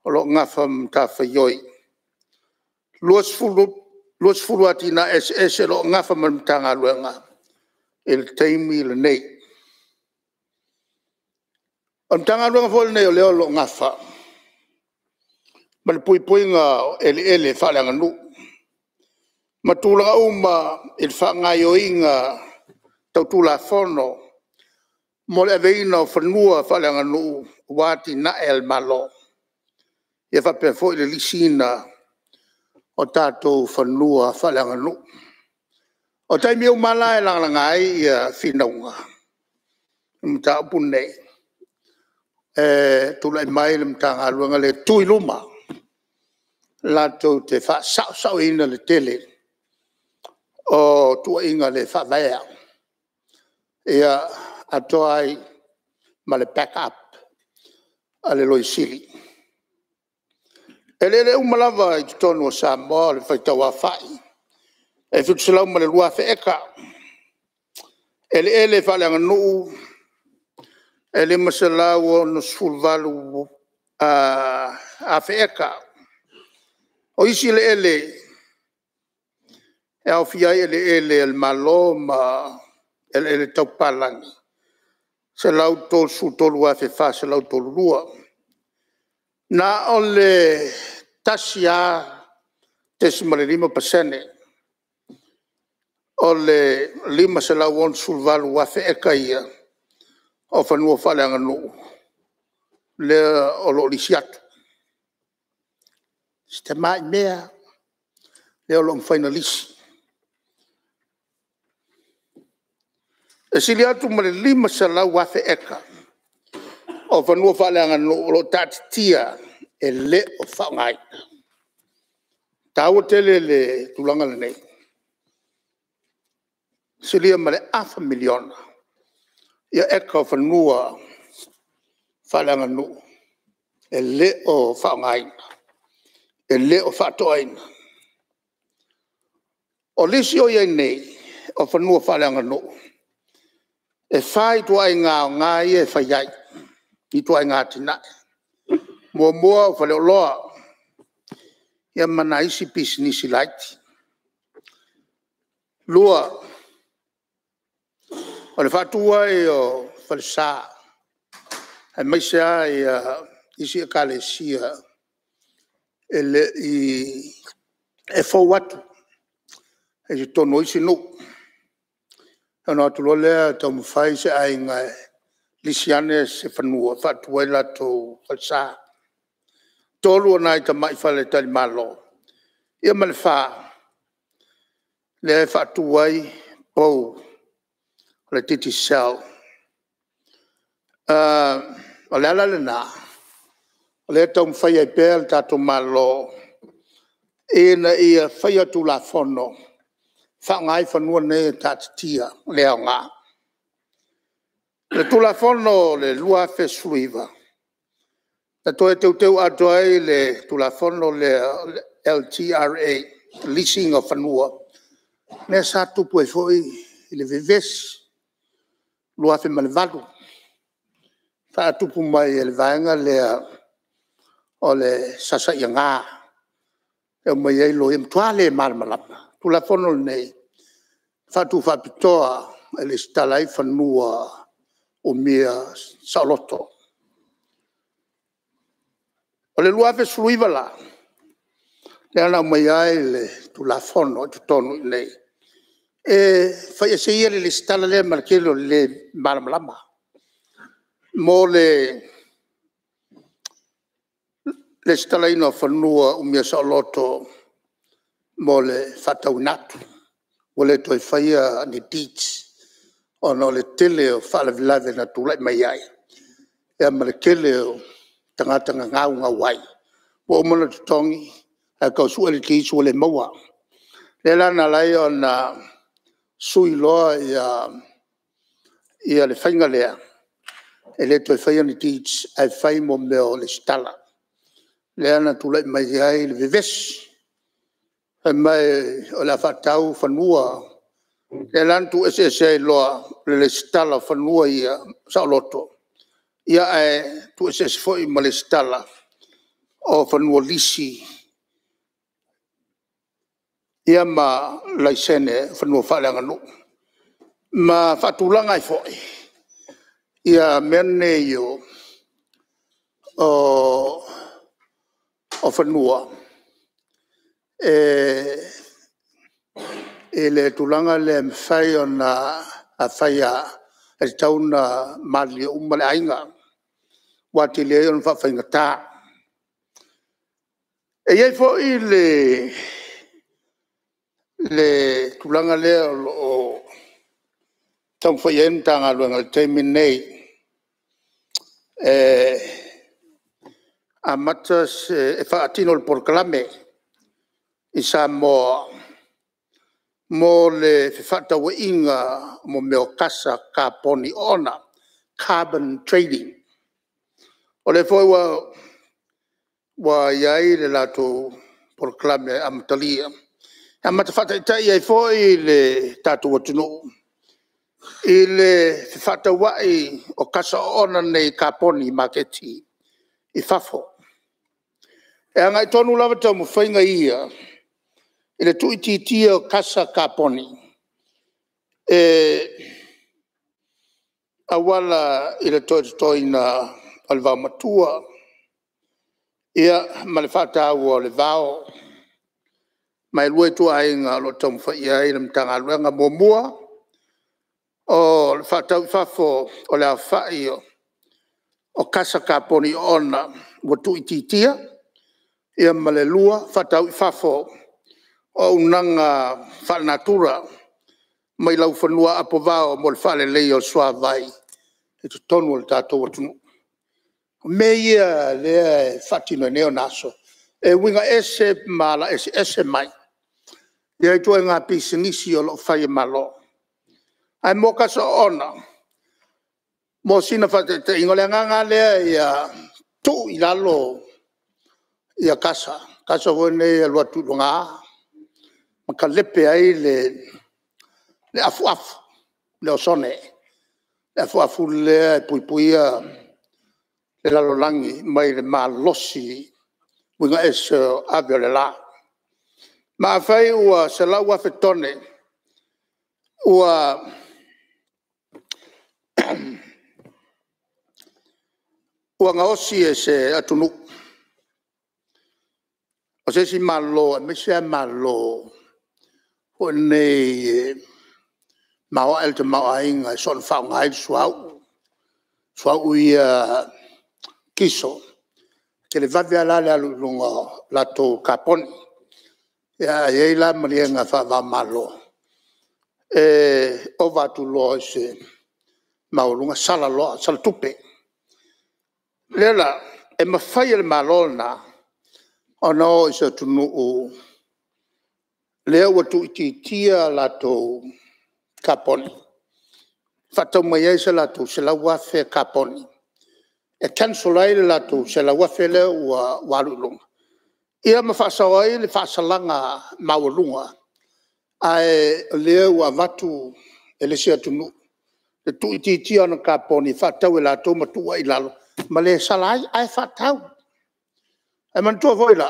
o lo ngafa mtā whaioi. Lua tū Lua sifuru ati na SS lo ngafa mamitanga luenga. Il teimi le nei. Mamitanga luenga fole nei o leo lo ngafa. Mani pui pui nga ele ele fale anga nu. Matula ka uma il fa nga yo inga tautula fono. Mole ave ina o fanua fale anga nu. Wati na el malo. Ia fa pefo ili lisina. Ia o tātou whanua whaleanganu. O tai miu mala e langalanga ai i a whinaunga. Ima tā upu nei. E, tūlai mai le mta ngā ruanga le tui luma. Lātou te wha sau sau ina le tele. O tua inga le wha vaya. Ia atoa ai ma le back up. Ale loisiri. Ia. E le le umalava i tutonu o Samoa le whaitau a whai. E fitu se lauma le lua fe eka. E le ele whale anga nuu. E le mase lau o no sulvalu a fe eka. O isi le ele. E, e au fiai ele ele el malo ma ele e ele tau palangi. Se lau tol su tolu a fe fa se lau tolu lua. Se lau tolu lua na ole tasia tesmale lima pasene ole lima se la won sulvalu wa fe ekaia ofa nu fa la ngano le olo lisiat ste ma mea le olo finalis e si li atu male lima se la wa fe ekaia o fanua fa leanga no lo tatia e le o fa ngai tawo tele le tulanga le nei sulia male afa milion ia eka o fanua fa leanga no e le o fa ngai e le o fa toina o lisi o ia nei o fanua fa leanga no e fai tuai ngā ngā e fai yai i tua i ngāti nā. Mua mua o whaleo loa, ia mana isi pisi nisi laiti. Lua, o le whātua e o whale sā, hei meise a e isi a e kāle sia, e le i e fau atu, e si tono isi nō. Ano e atu lo lea, tau mwhai se ai ngai, e lisiane se fanua fa tuela to falsa tolu na ita mai fa le tali malo ia mal fa le fa tuai po le titi sel ah, a le la le na le to mfa ye bel ta to malo e na ia fa ya tu la fono fa ngai fanua ne ta tia le nga a Le tula fono le lua fe suiva. Le toe teu teu atoai le tula fono le LTRA, leasing of anua. Ne sa tupu e foi le vives lua fe malvalu. Fa tupu mai e le vanga le o le sasa i ngā. E o mai eilo e mtua le marmalapa. Tula fono le nei. Fa tu fa pitoa e le stalai fanua. Fa o mea saoloto. O le lua fe suluiva la, le ana mai ai le tu la fono, tu tonu i lei. E fai ese ia le le stala le marquero le maramalama. Mo le le stala ino fanua o mea saoloto mo le fatau natu. Mo le toi fai a ne teach ona o le tele o faalavilave na tulai mai ai ea ma le kele o tagata gagaugau ai ua uma na totogi ae kausuʻa le tiisu o le maua le la na lai ona sui loa ia ia le faiga lea e lē toe fai ona tic ae fai mo mea o le sitala lea na tulaʻi mai ai le vevesi e mai o le afaatau fanua e lan tu ese ese loa le le stala fanua ia uh, sa loto ia e tu ese ese foi ma le stala o fanua lisi ia ma laisene fanua fale anganu ma fatulanga i foi ia mene io o o fanua e eh, e le tulanga le mwhai o na a whai a e tau na mali umale ainga. Wa te le eon whawhai ngā tā. E iei fo i le le tulanga le o tau fwai e nta ngā luenga le teimi nei e a matas e, e whaatino le porklame i sa moa mo le fata wa inga mo me o kasa ka poni ona carbon trading o le foi wa wa yai le lato proclame amtalia a mata fata tai i foi le tatu watuno i le fata wa i o kasa ona nei ka poni marketi i fafo e angai tonu lava mo fainga ia i i le tui titi o kasa ka poni. E, a wala i le toi te toi na alivau matua, ia ma le fata au o le vau, mai lue tu a inga lo tamu fa ia i le mtanga luenga mua o le fata u fafo o le a o, o kasa ka poni ona, wa tui titi ia, ia ma le lua fata u fafo, o unanga whanatura mai lau whanua apo vāo mo le whale lei o swa vai e tu tonu le tātou atu mo. Me ia lea e whatino e neonaso e winga ese mala ese ese mai e ai tua e ngā pisi nisi o lo whai e malo. Ai moka sa ona mo sina whate te ingole ngā ngā lea ia tu i lalo ia kasa kasa hoi nei alua e tu ngāa ma ka lepe ai le le afu afu le osone le afu afu le pui pui a le lalolangi mai le ma losi winga es uh, avio le la ma afai ua se la ua fetone ua ua nga osi e se atunu o se si malo e me se malo e o mau al te mau ai nga son fau ngai swau swau uh, kiso ke le vavi ala le alulunga la to kapon ya ye la mria nga fa va malo e o va mau lunga sala sal tupe le la e ma fai le malona ono iso tunu u lea ua tuʻitiitia latou kaponi faataumai ai se latou selau afe kaponi e kensol ai le latou selau afe lea ua aluiluga ia ma faasao ai le faasalaga maualuga ae lea ua avatu e lesi atunuu le tuʻitiitia ona kaponi faatau e latou ma tuuaʻi lalo ma le sala ai ae faatau ae manatua foi la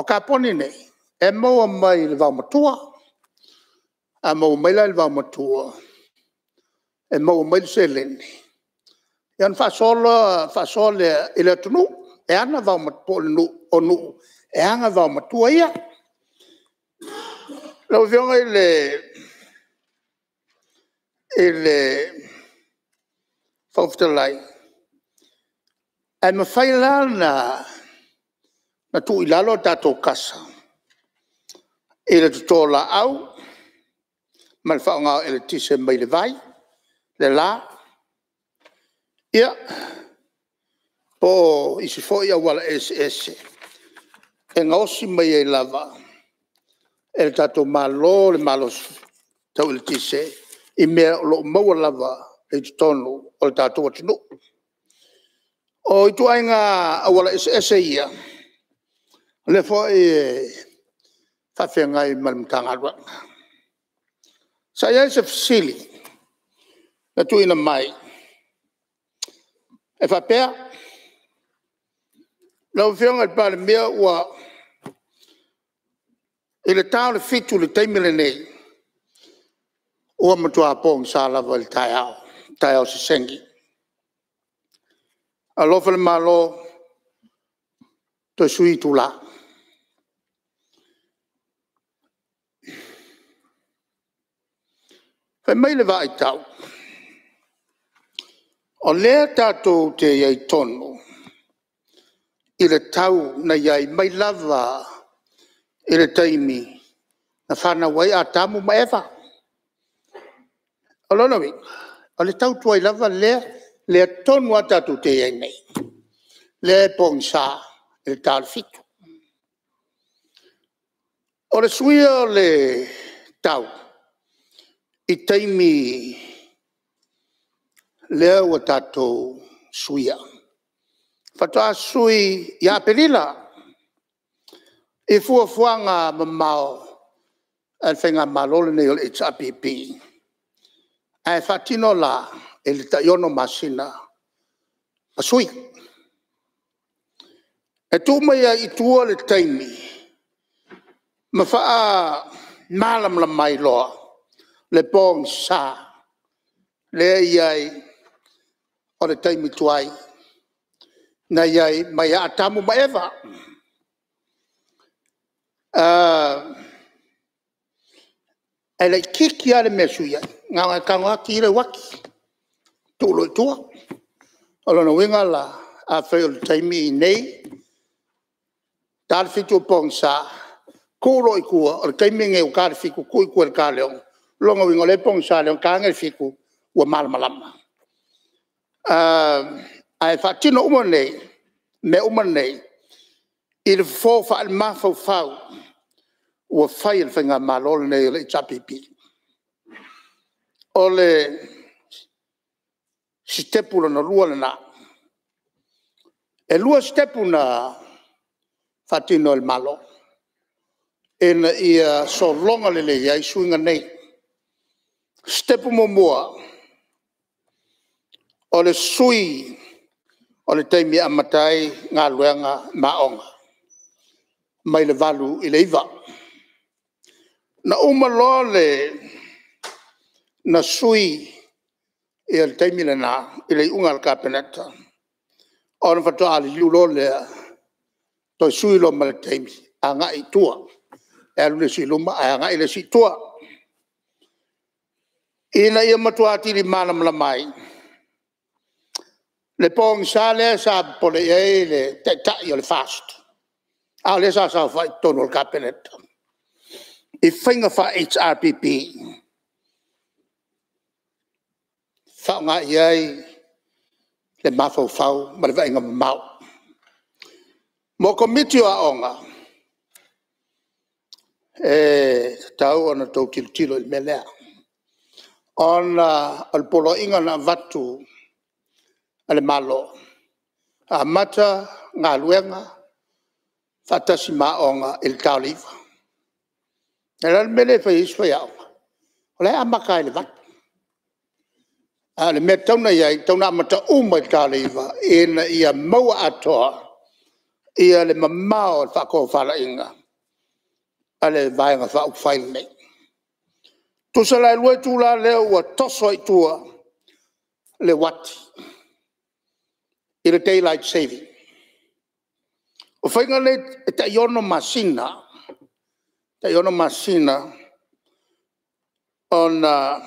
o kaponi nei e mau mai le va matua a mau mai le va matua e mau mai le selene e an fa solo fa solo ile tunu e ana va matua no onu e ana va matua ia lo vio ile ile fa fto lai e me fai lana na tu ilalo tato kasa e le tutō la'au ma le fa'aogao e le tise mai le vai le lā ia po o isi fo'i au ala eseese e gaosi mai ai e lava e le tatou mālō le mālō tau i le tise i mea o lo'o maua lava le tutono o le tatou atunu'u o ituaiga au ala eseese ia le fo'i fafenga i malum tangalwa. Sa ia se fsili na tu ina mai. E fapea, la ufeonga i pale mea ua i le tau le fitu le teimile nei ua matu apong sa lava le tai au, tai au se sengi. Alofa le malo, to sui tu laa. Fai mai le vai tau. O lea tātou te iei tonu, i le tau na iei mai lava i le taimi, na whana wai a tāmu mai ewa. O lono mi, o le tau tuai lava lea, lea tonu a tātou te iei nei. Lea e pong sā, i le tāl fitu. O le suia le tau, le tau, I teimi lea wa tatou suia. Fatoa sui ia perila. E fua fua ngā mamau. E whenga malole ni ili it's APP. E whatino la e li ta iono masina. A sui. E tū mai a i tūa le teimi. Ma faa malam la mai loa. Ma le bon sa le ai ai o le taimi tuai na ai mai a tamu mai eva uh, e le kiki ale mesu ia ngā ngai kanga ki le waki tūlo i tua o lona winga la a whai o le taimi i nei tāle fitu o bon sa kūro i kua o le taimi ngai o kāle fiku kui kua le kāleonga longa wingo le pong sa le ka ngel fiku wa mal malam ah ai fa tino umo ne me umo ne il fo fa al ma fo fa wa fa il fa nga malol ne le chapipi ole si te pulo no ruol e na e luo ste puna fa tino il malo en ia so longa le le ia i suinga nei stepu mo moa. O le sui, o le teimi amatai ngā luenga maonga. Mai le valu i le iwa. Na uma lole na sui i le teimi le nā, i le unga le kapeneta. O le fatoa le iu lole a toi sui lo ma le teimi, a ngā i tua. E alu le si luma, a ngā i le si tua ina ia matua tiri mana mana mai. Le pong sa le sa pole e le te tai le fast. A le sa sa fai tonu le kapenet. I whainga fa HRPP. Fau ngā iei le mafau fau ma le vainga mau. Mo komitio a onga. E tau ana tau tilo tilo i melea. Mm ona al polo inga na vatu ale malo a mata nga luenga fata si maonga il taliva era al mele ya ole amba ka il ale me ya tona mata uma il taliva in ia mau ato ia le mamao fa ko fala inga ale vai fa u tu se la lue tu la le ua toso i tua le wati i le daylight saving. O whainga le e te iono masina, te iono masina, on uh,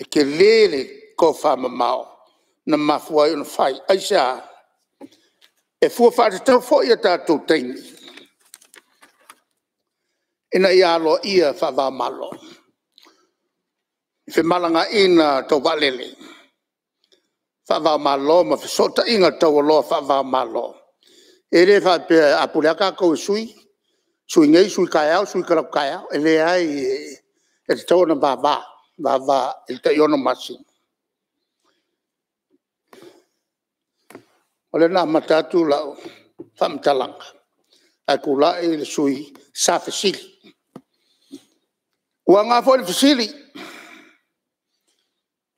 e ke lele ko whama mao na mafua i ono whai. Ai se a, e fua whaate tau fo i a tātou teini. Ina i alo ia whawa maloa fe malanga ina to valele. Fa va malo ma fe sota inga to lo fa va malo. E le fa pe apulia ka ko sui. Sui ngai sui ka ya sui ka ka ya e le ai e to na ba ba ba ba e te yo no masi. Ole na matatu la fa mtalanga. Ai kula e sui sa fe sili. Ua ngā fōi fōi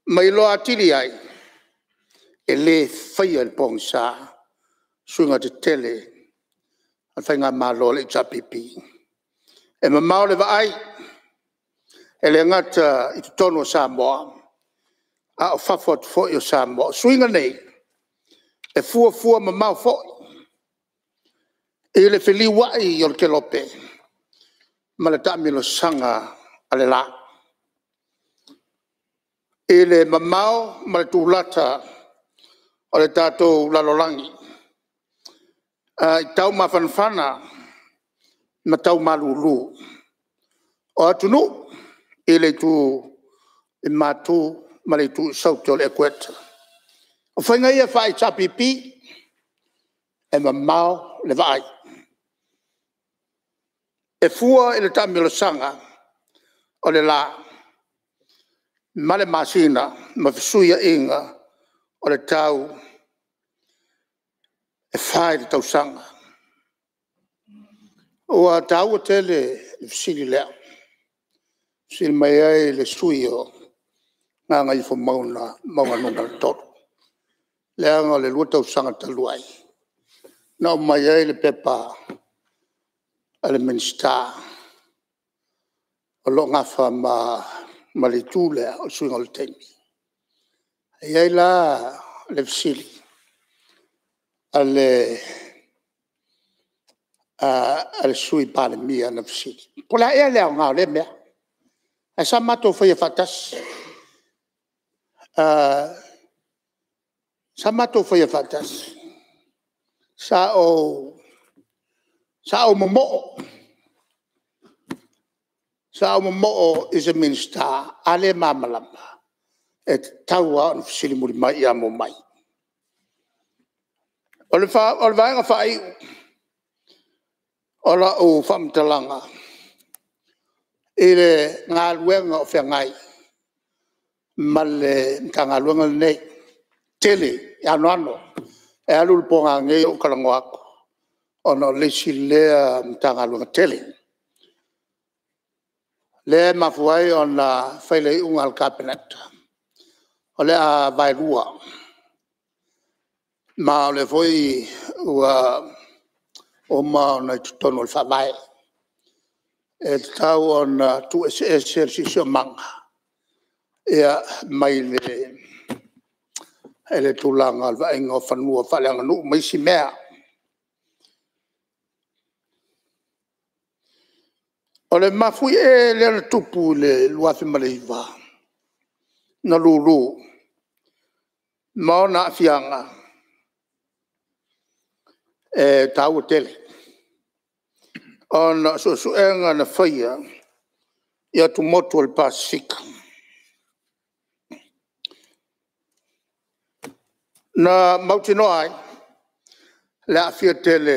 mai lo atili ai e le faya le pong sa suinga te tele a whainga mā lo le tapipi e ma mao le vaai e le ngata i te tono sa moa a o fafua te fōi o sa moa suinga nei e fua fua ma mao fōi e le whiliwai i o le kelope ma le tamilo sanga ale lak e le mamao ma le tūlata o le tātou lalolangi. Uh, I tau ma whanwhana ma tau ma lulu. O atunu e le tū e mātū ma le tū sauti o le ekweta. O whainga ia whai tāpipi e mamao le vai. E fua e le tāmi o le sanga o le laa male masina ma fisuia inga o le tau e fai le tausanga. O a tau o tele e fisili lea. Fisili mai ai le sui o ngā ngai fo mauna maunga nunga le toro. Lea ngā le lua tausanga taluai. Nā o mai ai le pepa ale minstā. O lo ngā fa maa ma le tūlea o suinga le teimi. E ai la le fisili. A le a a le sui pāne mia na fisili. Ko la ea leo ngā le mea. E a sa mato fai e fatas. A sa mato fai e fatas. Sa o sa o momo. Sa o momo sa o mo o is a minister ale mamalama et taua on fisili muri mai ya mo mai olfa olva nga fai ola o fam talanga ile nga luenga o fengai male ka nga luenga ne tele ya no ano e alul ponga nge o kalango ako ono lesi lea mta nga luenga tele tele le mafuai on la faile un al cabinet o le a vai rua ma le foi ua o ma na tutono fa vai e tau on tu exercicio e manga e mai le ele tulanga al vai ngofanua fa le ngu mai si mea O le mafu e le ana tupu le luafi male iwa. Na lulu. Maona afianga. E tau tele. O na susu enga na faya. Ia tu motu al pasika. Na mautino ai. Le afia tele.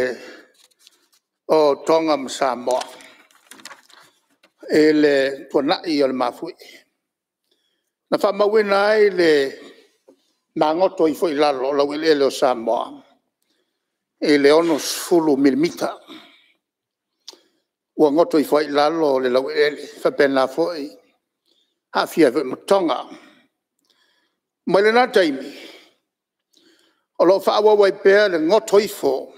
O tonga msa moa e le tuana i o le mafui. Na wha na ai le nangoto i fwoi la lo le o Samoa. E ono sulu milmita Ua ngoto i fwoi lalo le la wile le wha pena fwoi. Ha fia vwe mtonga. Mwai le nataimi. O lo wha awa wai pēr le ngoto i fwo.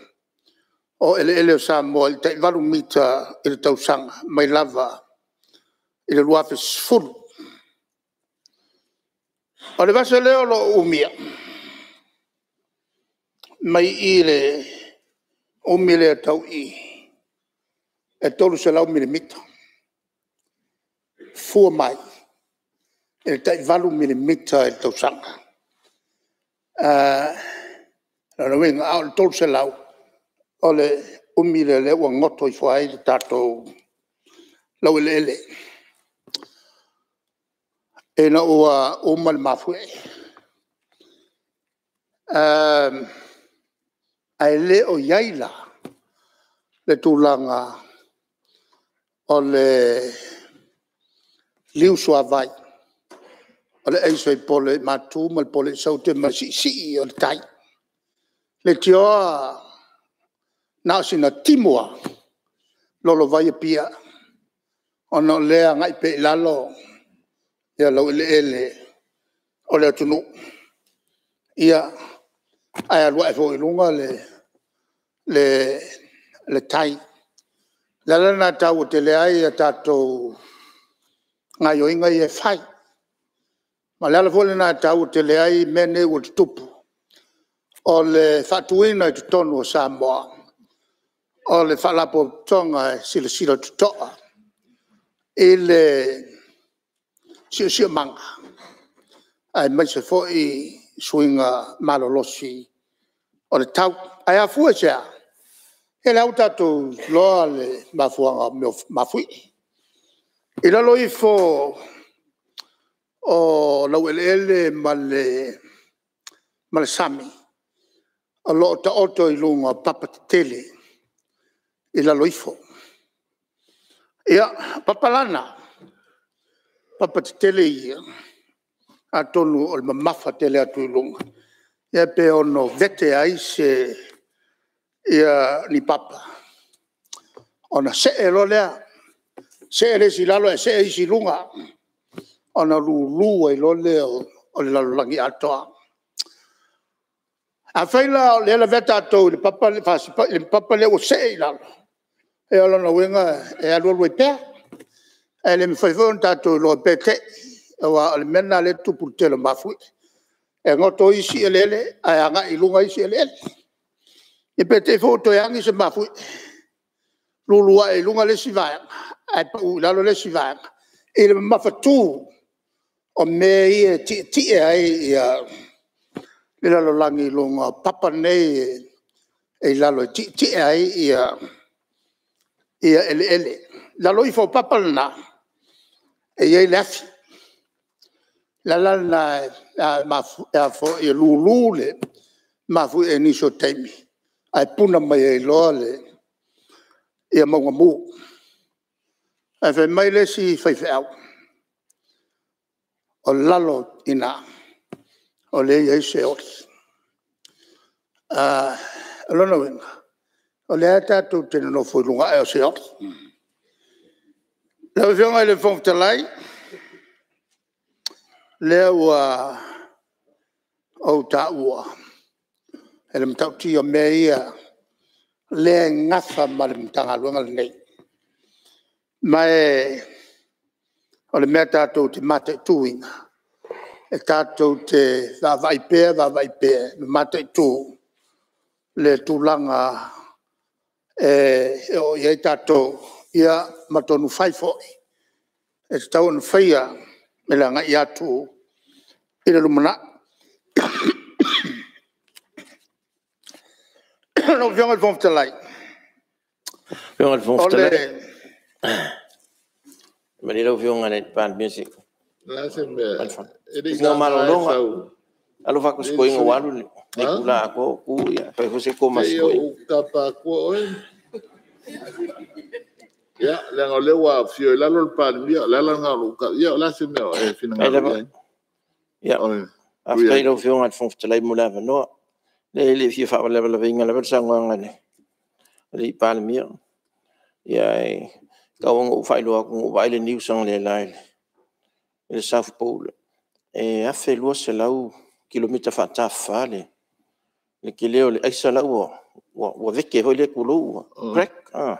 O ele ele o Samoa te valumita i tau tausanga. Mai lava i le lua fesifulu o le vaso lea o loo umia mai i le umi lea tauʻi e toluselau milimita fua mai i e le taʻivalu milimita i e le tausaga lona eh, uiga ao le toluselau o le umi lelea ua ngoto i foai le tatou lau eleele e na o a o mal mafu e. Um, a ele o yaila le tūlanga o le liu sua vai. O le eiso i pole matu, mal pole sau te masi si i o le tai. Le tioa na sina timua lolo vai e pia. O no lea ngai pe lalo. O ya lo ele ele o le atunu ia ai alua e fo'i luga le le le tai le ala na tau o te leai ia tatou gaioiga ia fai e ma le ala fo'i lenā tau o te leai mene ua tutupu o le fa'atuina i totonu o ole fa la po totoga e silasila toto'a i le si si manga ai mai se foi suinga malo losi o le tau ai a fu ja e la uta tu lo le ma fu a ma fu e la lo i fo o la ele ele male male sami a lo ta oto i lunga papa tele e la lo i fo ia papa lana papa te tele ia. A tonu o ma mafa tele atu ilunga. Ia pe ono vete ai se ia ni papa. Ona se e lo lea. Se e resi lalo e se e isi lunga. Ona lu lu e lo leo o le lalo langi atoa. A faila o le ala vete atou le papa le fasi papa le o se e lalo. E ala na wenga e alo lu e pea. E e le mifai fai un tatu lo pete e wa le mena le tupu te le mafui e ngoto isi eh, eh, e lele ah, a e anga ilunga isi e lele e pete fo to yangi se mafui lulua e ilunga le sivaya e pa u ilalo le sivaya e le mafatu o me e ti e ti e ai e a ilalo langi ilunga papa nei e ilalo ti ti eh, e ai ah, e a e a ele ele lalo i e fo papa nei e ye lafi la la na ma fu e fo e lulule ma fu e ni so temi ai puna mai e lole e mo mo e fe mai le si fai fe au o lalo ina o le ye se o a lo no venga o le ata tu te no fu lunga e o se o mm. Le au fiongai le fong talai. Le au a au ta ua. E le mtau ti o me ia le ngatha ma le mtanga luanga le nei. Ma e o le mea tātou te mate tūinga. E tātou te vāvaipea, vāvaipea, le mate tū. Le tūlanga e, e o iei tātou ia matonu fai foi. E te tau anu fai a me la ngai atu i le lumana. Nō vionga le vongta lai. Vionga le vongta lai. Mani rau vionga le band music. Lase me. Ina o malo longa. Alo fako sko inga walu ni. Ni kula ako. Pai hose koma sko inga. Ia u kapa ako. Ia Ya, le ngau le wa eh, fio la lo pa ni, la la ngau lu ka. Ya, la se me e fina ngau. Ya. Afta i lo fio ngat fon fte lai mula va no. Le le fio fa va le va vinga le sa ngau ngane. Le pa ni mi. Ya. Ka wong u fai lo ku u vai le niu sang le lai. Le South Pole. E eh, a fe lo se la u kilometa fa ta fa le. Le ke le o le aisa la u. Wa wa veke ho le ku lo. Crack. Ah. ah.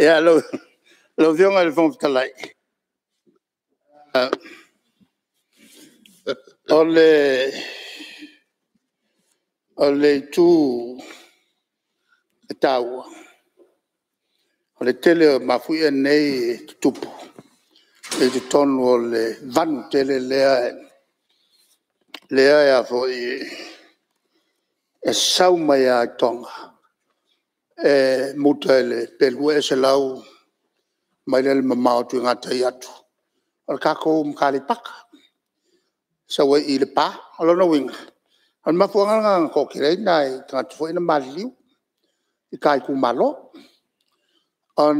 Yeah, euh, lo on viong al et talai. Ole ole tu fouillé, Ole tele mafu nei tupu. E tu tonu ole vanu tele lea lea a ça, e est tonga. e muta ele pelu e se lau mai le mama o tuinga te iatu. Al kako um kari paka. Sa wai i le pa, ala na winga. Al mafuanga nga nga koki rei na i tanga tufo ina maliliu. I kai ku malo. An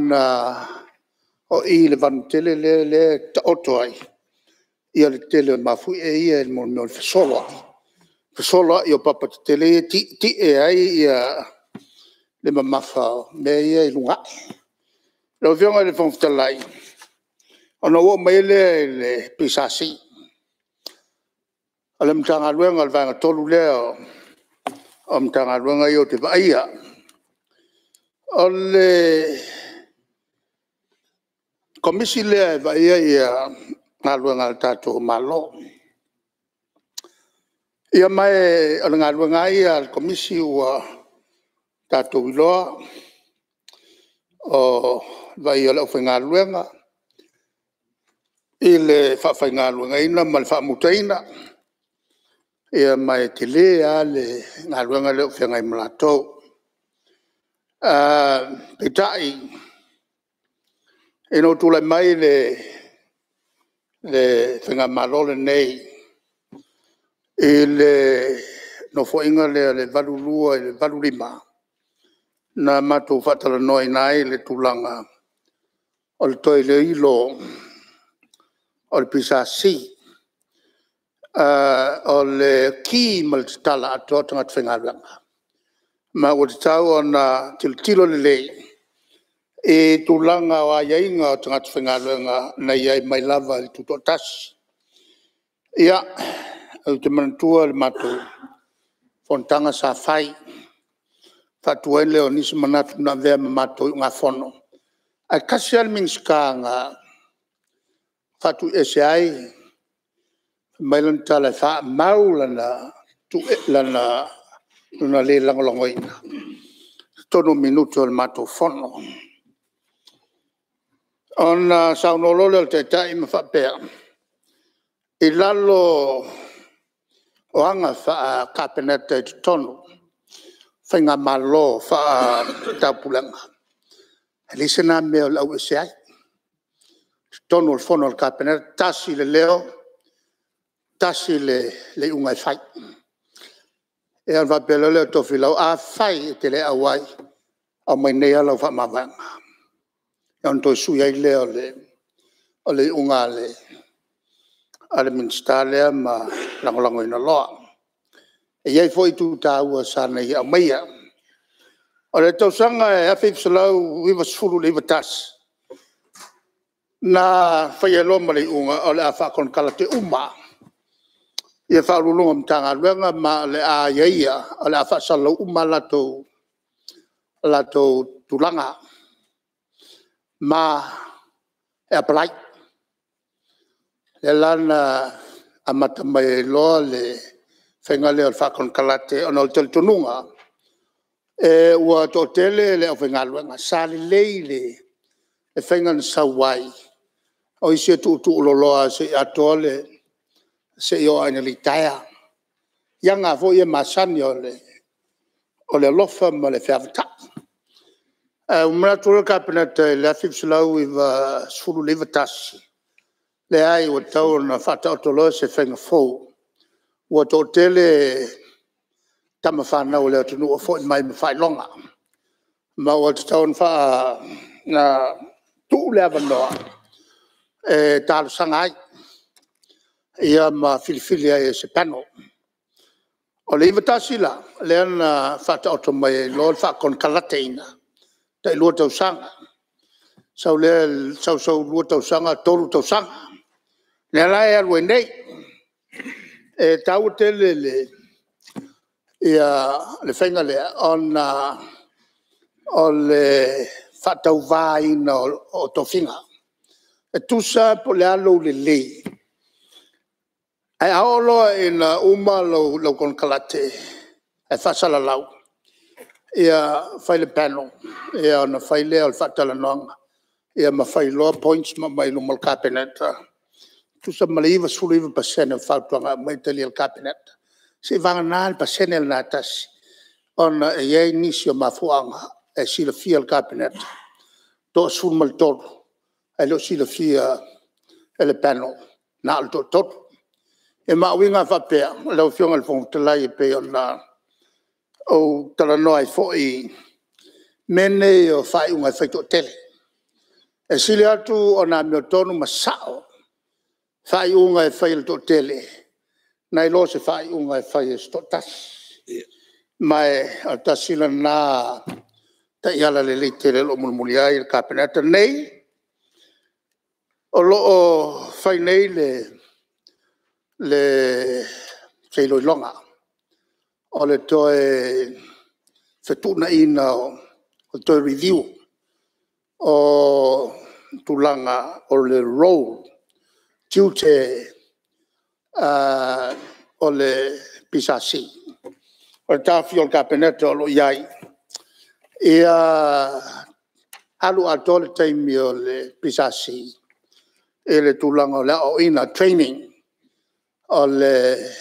o i le vanu tele le le ta oto ai. Ia le tele mafu e i e mo mo le fesolo ai. Fesolo ai o papa te tele ti e ai i a... Uh, le mamafa me ia i lunga. Le o vionga le fongfita lai. O na ua maile le pisasi. A le mtanga luenga le vanga tolu leo. O mtanga luenga i o te vaia. O le komisi lea e vaia i a ngā luenga le tātou malo. Ia mai o le ngā luenga i a le komisi ua uh, tātou iloa, o vai ala ufe ngā luenga, i le whawhai ngā luenga ina, ma le whamuta ina, e a mai te le a le ngā luenga le ufe ngai mulatou. Pe tai, e nou tūlai mai le le whinga marole nei, e i le nofo inga le le varulua i le varulimaa na matu fatala noi nai le tulanga o le ilo o le pisa si o le ki mal tala ato tanga tfinga langa ma o te tau o til tilo le le e tulanga o aia inga tanga tfinga langa na ia mai lava il tuto tas ia o te manatua le matu fontanga sa fai fatua i leo nisi manatu na vea mamato i ngafono. Ai kasi al mingi sika nga fatu ese ai, mailan tala fa mau lana tu e lana nuna le langolongo ina. Tono minuto al mato fono. On saunolole al teta i mafapea. Ilalo o anga fa kapeneta i tonu whainga malo wha a taupulanga. He lise nā mea lau e se ai. Tono le whono le kāpena, tasi le leo, tasi le le ungai e whai. E anwa bela leo tofi lau, a whai e te le awai, a mai nea lau wha mawanga. E anto e sui ai leo le, o le unga le, a le minstā lea ma langolango ina loa. Lango e ia foi tu ta u sa na ia mai ora to sanga ya e a fix lo we was full e le vitas na fai lo mali u nga fa kon kala te uma ia fa lu lo mta nga lenga ma le a ia ia ola fa sa lo uma la to la to tulanga ma e apply le lan a matamai lo lo le fenga le al fakon kalate on al tel tununga e wa to tele le fenga lo nga sali leile e fenga sa wai o isi tu tu lo lo se atole se yo ani li taya yanga fo ye masan yo le o le lofa ma le fevta e umra tu le kapnet le fif slow i va sulu le ai o tau na fatta to lo se fenga fo ua toʻatele tamafanau le atunuu foʻi mai ma faailoga ma ua tataona faa na tuu le avanoa e talosaga ai ia ma filifili ai e se pano o le iva tasila lea na faataoto mai e loa le faakonokalateina taʻilua tausaga sau lea sausau lua tausaga tolu tausaga lea la e alu ai nei e tau te lele i a le whenga le on a o le whatau vāina o, o to whinga. E tusa po le alo le le. E aolo e na uma lo, lo kon kalate e whasala lau i a whaile panel i a na whaile al whatala nonga i a ma whailoa points ma mailo mal kapeneta. Uh, tu sa mali va sulu va pasene fa tu nga mai tali al cabinet se va na al pasene al natas on eh, e ye inicio ma fu anga e si le fiel cabinet to sul mal tot e lo si le fia e le panel na al tot tot e ma winga fa pe lo fio al fon te lai e pe on na o tala no ai fo i mene o fai unha efeito tele. E sile atu o nga miotonu masao fai unga e fai le tele. Nai lo se fai unga e fai e sto tas. Mai al tasila na ta iala le leite le lo mulmuli ai le kapenata nei. O lo o fai nei le le feilo i longa. O le toe fetuna ina o o toi review o tulanga o le role tute a uh, ole pisasi o ta fiol capenetto lo yai e a uh, alu atol time yo le pisasi e le tulanga la o ina training ole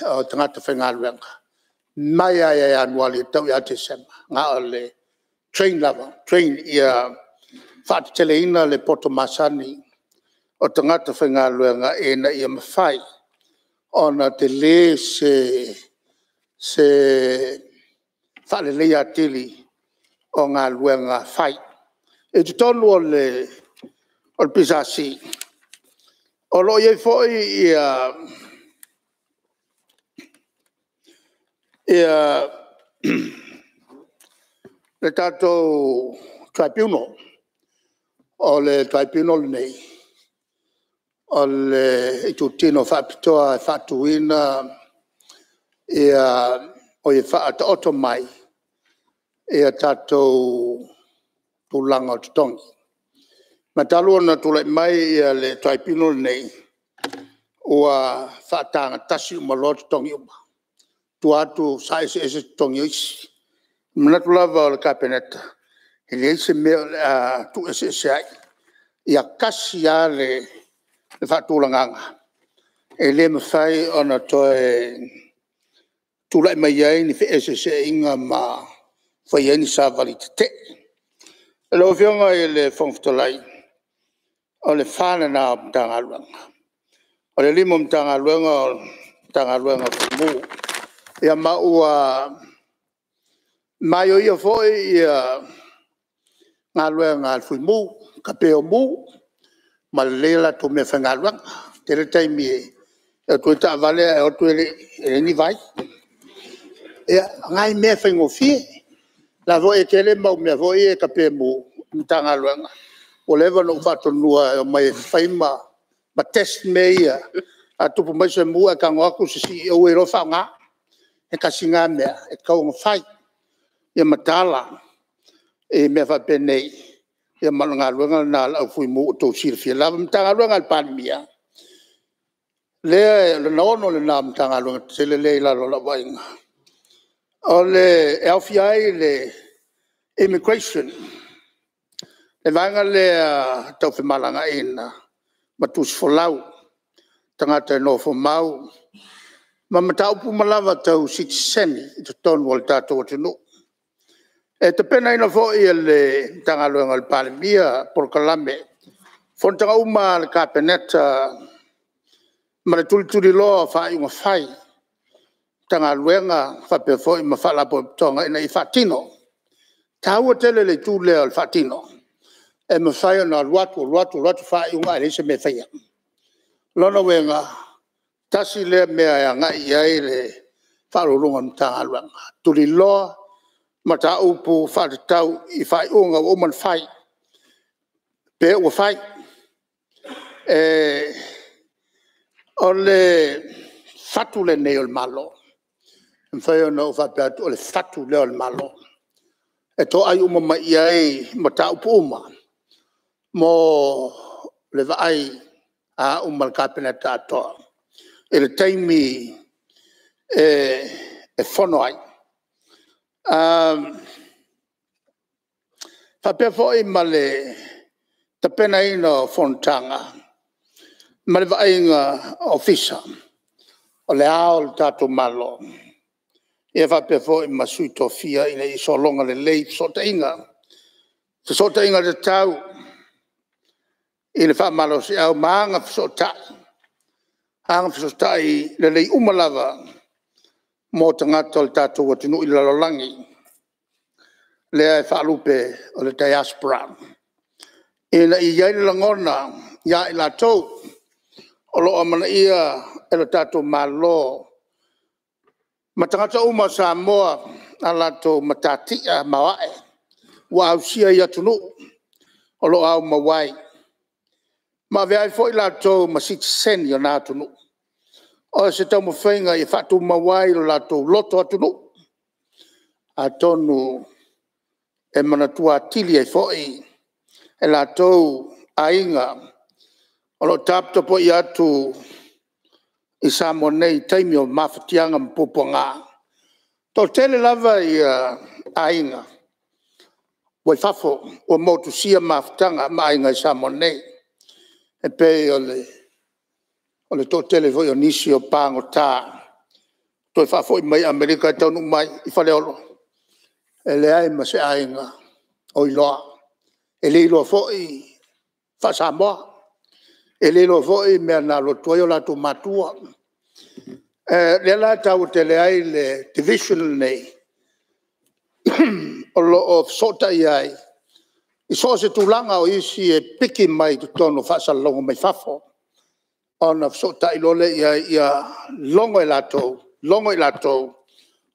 o tangata fengalwenga mai ai ai anuali tau ya tesema nga ole train level train ia fatu tele ina le potomasani masani o tangata whaingalua ngā ena i am whai. O nā te le se, se whale lei atili o ngā lua whai. E tu tonu o le, o le pisasi. O lo i fōi i a, i a, le tātou tribunal, o le tribunal nei. Le nei al i tu tino whaapitoa e whaatuina e a o e whaata oto mai e a tātou tu langa o tu tongi. Ma talua na tu lai mai e a le taipino nei o a whaatanga tasi o malo tu tongi oma. Tu atu saise ese tu tongi oisi. Ma na tu lava o le kapeneta. E le ese mea tu ese ese ai. E a kasi a le kapeneta le fa tu langa e le mo sai ona toe tu lai mai ai ni fe se se inga ma fa ye ni sa valit te e lo fio nga e le fong to lai o le fa na na da nga lu nga o le limo mta nga lu nga ta nga lu nga mu ya ma u a mai o ia foi ia nga lu nga fu mu ka pe o mu malela to me fangalwa tere tai mi e to e ta vale e to ele ni vai e ngai me fengo fi la vo e tele ma me vo e ka pe mu mtanga lwa o leva no fa to nua e mai fai e ma test me ya a tu pu mai se mu e ka ngwa ku si si e uero fa nga e ka singa me e ka ngwa fai e matala e me fa penei e ya malanga luanga na la fu mu to sir fi la mta luanga ngal pan le le no no le nam tanga lu se le le la la vain ole fbi le immigration le vanga le to fi malanga ina ma tu fo tanga te no fo mau ma mata upu malava tau sit semi to ton volta to to E te pena ina fo i e le tanga luenga le palimia por kalame. Fontanga uma le ka peneta ma le tulituri loa fa i fai. Tanga luenga fa pe fo i mafala po e tonga ina i fatino. Ta hua tele le tu lea le fatino. E me fai ana luatu, luatu, luatu fa i unga e se me faya. Lona wenga, tasi lea mea ya ngai ya ele fa lurunga mtanga luenga. Tuli loa, ma ta o po fa ta i fai o nga o man fai pe o fai eh ole le fatu le nei malo en fa no fa pe o le fatu le o malo e to ai uma ma ia e ma o po ma mo le vai a o mal kapena ta to e le taimi e e fono ai Um, fa pe fo i male ta pena i no fontanga. Male va i nga ofisa. O le aol tatu malo. E fa pe fo i ma sui tofia i nei so longa le lei so te inga. Fa so te inga le tau. I le fa malo si au maanga fa so ta. Anga fa so ta i le lei umalava. Anga mō te ngata o le tātou o tinu i lalolangi. Lea e whaalupe o le diaspora. E na i yeire la ngona, ia i la tau, o lo o mana ia e le tātou mā lō. Ma tangata uma sa moa a la tau matatia mawae, wa au sia i atunu, o lo au mawai. Ma vea i fo i la tau ma siti seni o nā atunu o se tau mo whainga i whatu mawai lo lato loto atu no. A tonu e mana tua tili ai fo'i e lato a inga o lo tapta po i atu i sa nei taimi o mawhatianga mpupo ngā. Tau tele lava i uh, a inga. Wai fafo o motu sia mawhatanga ma inga i sa nei. E pei o le o le toʻatele foʻi o nisi o pagotā toe faafoʻi mai amelika e taunuu mai i faleolo e leai ma seʻaiga o iloa e leiloa foʻi faasamoa e leiloa foʻi mea na lotu ai o latou matua e lea la tau te leai le division nei o loo fesootaʻi ai i so o se tulaga o isi e piki mai totonu faasalalogo mai fafo on so ta ilole ya ya longo ilato e longo ilato e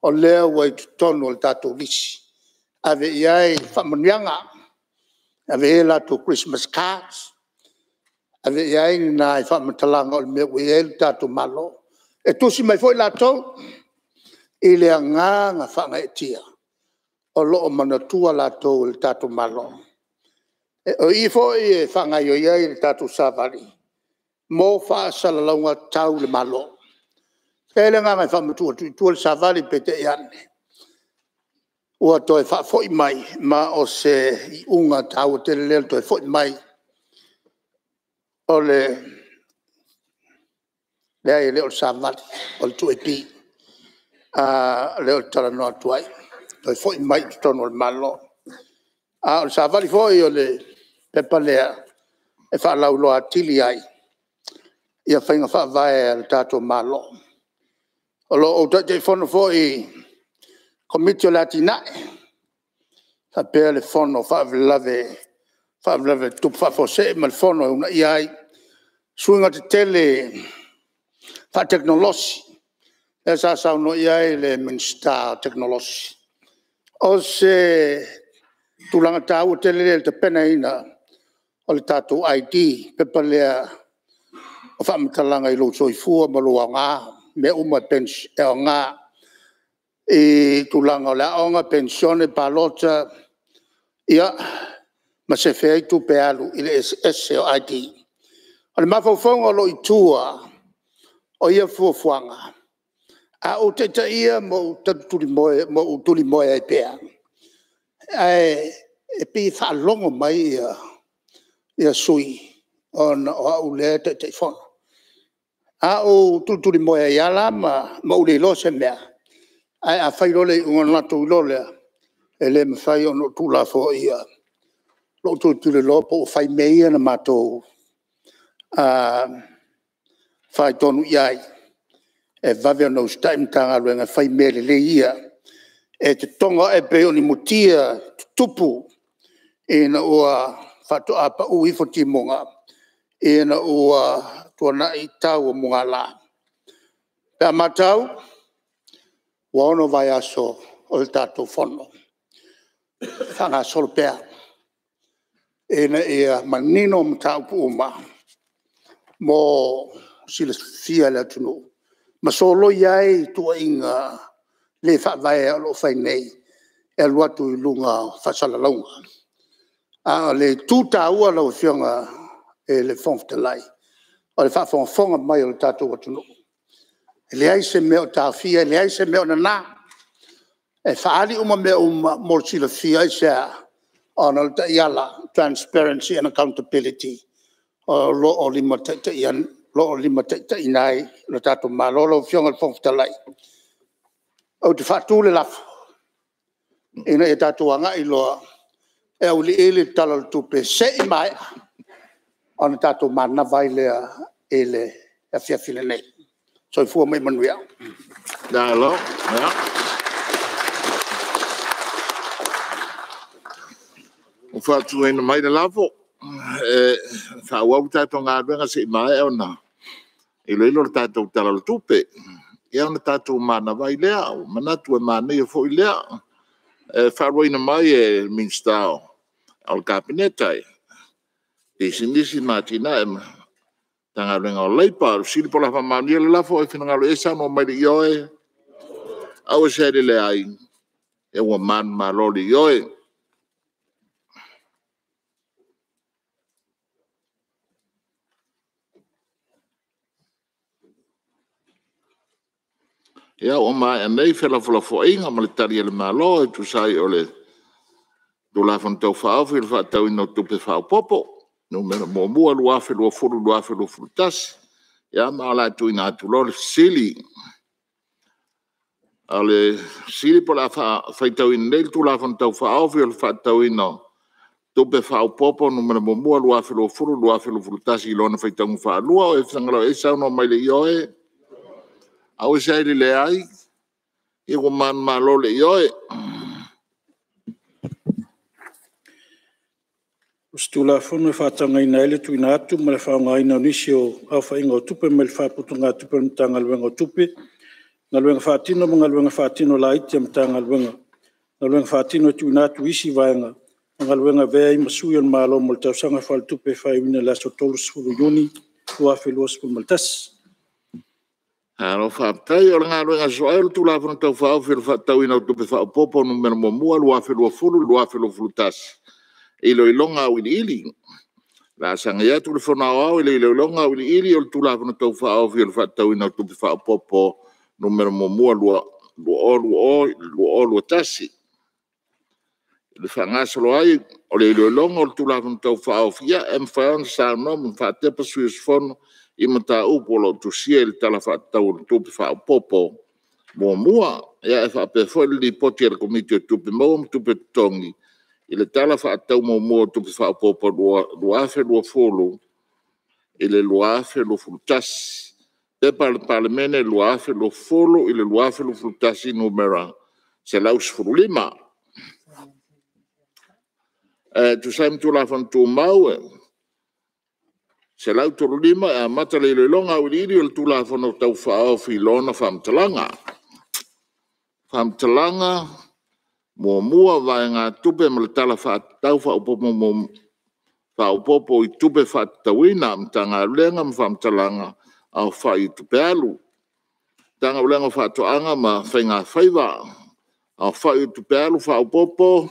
o le wa tonu le tatu lisi ave ya famunyanga e ave la to christmas cards ave ya ni na talang o me we el tatu malo e to si mai foi lato ile nga nga fa nga tia o lo o manatua lato le tatu malo e o ifo e fa nga yo ya il tatu savali mo fa sala longa tau le malo pele nga mai fa mo tu tu le savali pete yan o to e fa foi mai ma o se unga tau te le to e foi mai o le le ai le o savali o tu e pi a le o tala no tu ai to e foi mai to no malo a o savali foi o le pepalea e fa la lo atili ai ia whainga wha vai al tātou mālo. O lo o tate whono fō i komitio lati nai, ha pēr le whono wha vilave, wha vilave tupu wha fōse e mal whono e una iai, suinga te tele wha teknolosi, e sā sāu no iai le minsta teknolosi. O se tūlanga tāua tele le te pena ina, o le tātou ID, pepa lea, o fa mata langa i lo soi fua ma loa ngā, me uma pens e o ngā, i tu langa o lea o ngā pensione pa lota, ia, ma se fea i tu pe alu i le SCID. O le mawhawhonga lo i tua, o ia fua fuanga. A o te ta ia mo tuli moe, mo tuli moe e pea. Ai, e pi thalongo mai ia, ia sui, on o au lea te te fonga a o tuturi mo ya la ma mo e le lo se me a a fai lo le un na tu lo le ele me fai o no tu la fo ia lo tu tu le lo po fai me ia na mato a fai tonu ia e va ver no stem tang a e lenga fai me le le ia e te tonga e pe o ni mutia tupu e na o fa to a pa u i fo ti monga e na o tua na i tau o munga la. Pea matau, wa ono vai aso o le tātou whono. Whanga solo pea. E na ia manino ma tau pu uma. Mo sila fia le atunu. Ma solo iai tua inga le whakvai a lo fai nei. E luatu i lunga whasala launga. A le tuta ua lau fionga e le fonfte lai o le faafogafoga mai o le tatou atunuu e leai se mea o tafia e leai se mea o nanā e faaali uma mea uma mo le silafia i se ona le taʻiala transparency and accountability o loo lima taʻitaʻi loo lima taʻitaʻina ai le tatou malolo fioga le fogafetalai au te faatule lafo ina ia e tatou agaʻi loa e auliʻili e le talo le tupe seʻi maeʻa ona tatou manava i lea e le afiafi lenei soifua mai manuia o faatuaina mai de lavo eh, e fa'auau tatou galuega si mae ona i loilo le tatou tala le tupe ia ona tatou manava i lea o manatu e maneia fo'i lea e eh, fa'aroaina mai e minstao al le e si nisi nga tina e ma ta nga renga o leipa o siri pola fa ma nia le lafo e fina nga lo esa no mai di yoe au e sere le ai e wa man ma lo di yoe Ia o mai e nei fela fula fo inga ma le tari ele ma lo e tu sai o le tu lafantau fa'au fila fa'atau ino tupe fa'au popo. Ia no mera mo mo lo afe lo foru lo afe lo frutas ya mala tu ina tu lo sili ale sili pola fa fa tau in nel tu la fon tau fa afe lo fa tau in no tu be fa o popo no mera mo mo lo afe lo foru lo afe lo frutas i lo no fa tau fa lo o e sangalo e sa no mai le yo e au sai le ai e ko man ma lo le yo e Stula fon me fa tanga ina ele tu ina tu me fa nga ina nisi o au fa inga tupe me fa putu nga tupe me tanga le nga tupe nga le nga fa tino me nga le nga fa tino lai te me tanga le nga nga le nga fa tino tu ina tu isi va nga nga le nga ve ai masu yon malo mo tau sanga fa tupe fa ina la so tolu su lu yoni tu a fe los pu mal tas Alo fa tai o nga le nga so ai tu la fon tau fa o fe fa tau ina tupe fa popo no me mo mo lo a fe lo fulu lo a fe lo flutas. tas i lo ilonga o ili ili. La sanga ya tulu fona o au ili lo ilonga o ili ili o tula fona tau faa o fio lufa tau ina tupi faa popo numero mo mua lua lua o lua o lua o lua tasi. Le fa nga solo ai o le ilo ilonga o tula fona tau faa o fia e mfaan sa no mfa tepa suis fono i mta upo lo tusia ili tala faa tau ina tupi faa popo mo mua ya e faa pefo ili poti ili komiti o tupi mo mtupi tongi. Mm i le tala fa atau mo mo tu fa po po lo afe lo folo e le lo afe lo frutas pe par parlamente lo afe lo folo e le lo afe lo frutas i numera se la us frulima e tu sem tu la fan tu mau e. se la tu frulima a e, mata le le longa u lirio tu la fan o tau fa o filona fam talanga fam talanga mo mua vai nga tupe mo tala fa tau fa opo mo mo fa opo i tupe fa tawina mtanga lenga mfam talanga au fa i tupe alu tanga lenga fa to anga ma fa nga fa va au fa i tupe alu fa opo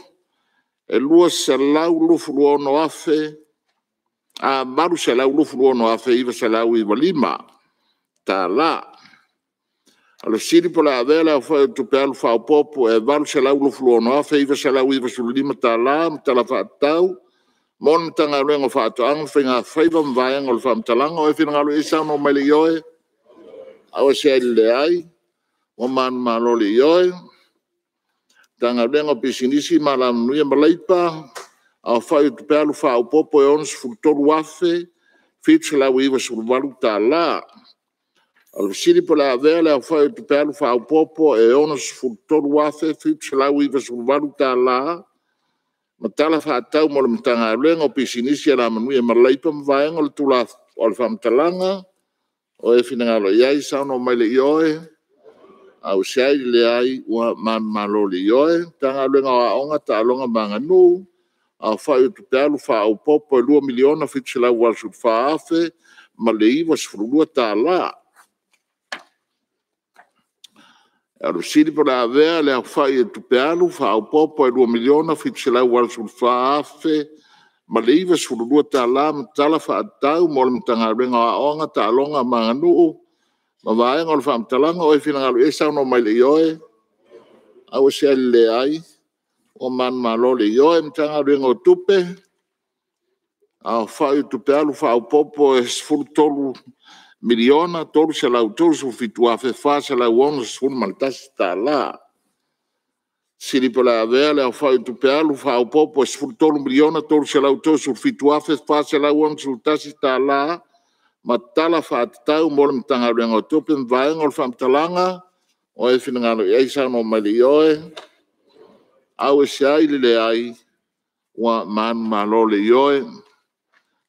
e lua se lau lu fu ono afe a maru se lau lu fu ono afe i va se lau i valima ta la Alo siri pola avela o fai tu pe alu fau popo e valu se lau lufu ono afe iwa se lau iwa sulu lima ta la mta la fa tau mon ta ngā ruenga fa atu anga fai ngā fai vam vai anga lufa mta langa o e fina ngalu isa no maile yoe awa se ali le ai o man ma loli yoe ta ngā ruenga o pisinisi ma la nuia e ma leipa o fai tu pe alu fau popo e onus futuru afe fitu se lau iwa sulu valu ta laa Alu siri po la avea le awha e tupe alu wha upopo e ona su furtoru wafe fiu tse lau iwa su mwaru ta la. Ma tala wha atau mo le mtanga e lenga o pisinisi e, e la manui e malaipa mwaenga le tula o le famtalanga. O e fina ngalo iai sauna o maile ioe. Au siai le ai ua man malo le ioe. Tanga e lenga o aonga ta alonga manga nuu. A wha e tupe alu wha upopo e lua miliona fiu tse lau wa su wha afe. Ma le iwa su furtoru wa ta laa. Aro siri pa la avea le au fai e tupe alu, fa au popo e lua miliona, fi tse lau wala sul fa afe, ma le iwe sulu lua ta la, ma tala fa atau, mo le mtanga renga wa onga, ta alonga ma nganu, ma vae ngol fa amtalanga, oe fina ngalu esau no mai le ioe, au se ali le ai, o man ma lo le ioe, mtanga renga o tupe, au fai e tupe alu, fa au popo e sfuru tolu, Μιλιώνα τόρους ελαού τόρους ουφί του αφεφά σε λαού όνος σχούν μαλτά σταλά. του πέαλου φάω πόπο εσφούν τόρου μιλιώνα τόρους ελαού τόρους ουφί του αφεφά σε λαού όνος τα Μα τάλα λαφά τα ουμόλμι τα γαλουέγω τα Ο έφυνε γαλου έξαν ο μελιώε. Άου εσιάει λιλεάει. Ο μάν μαλό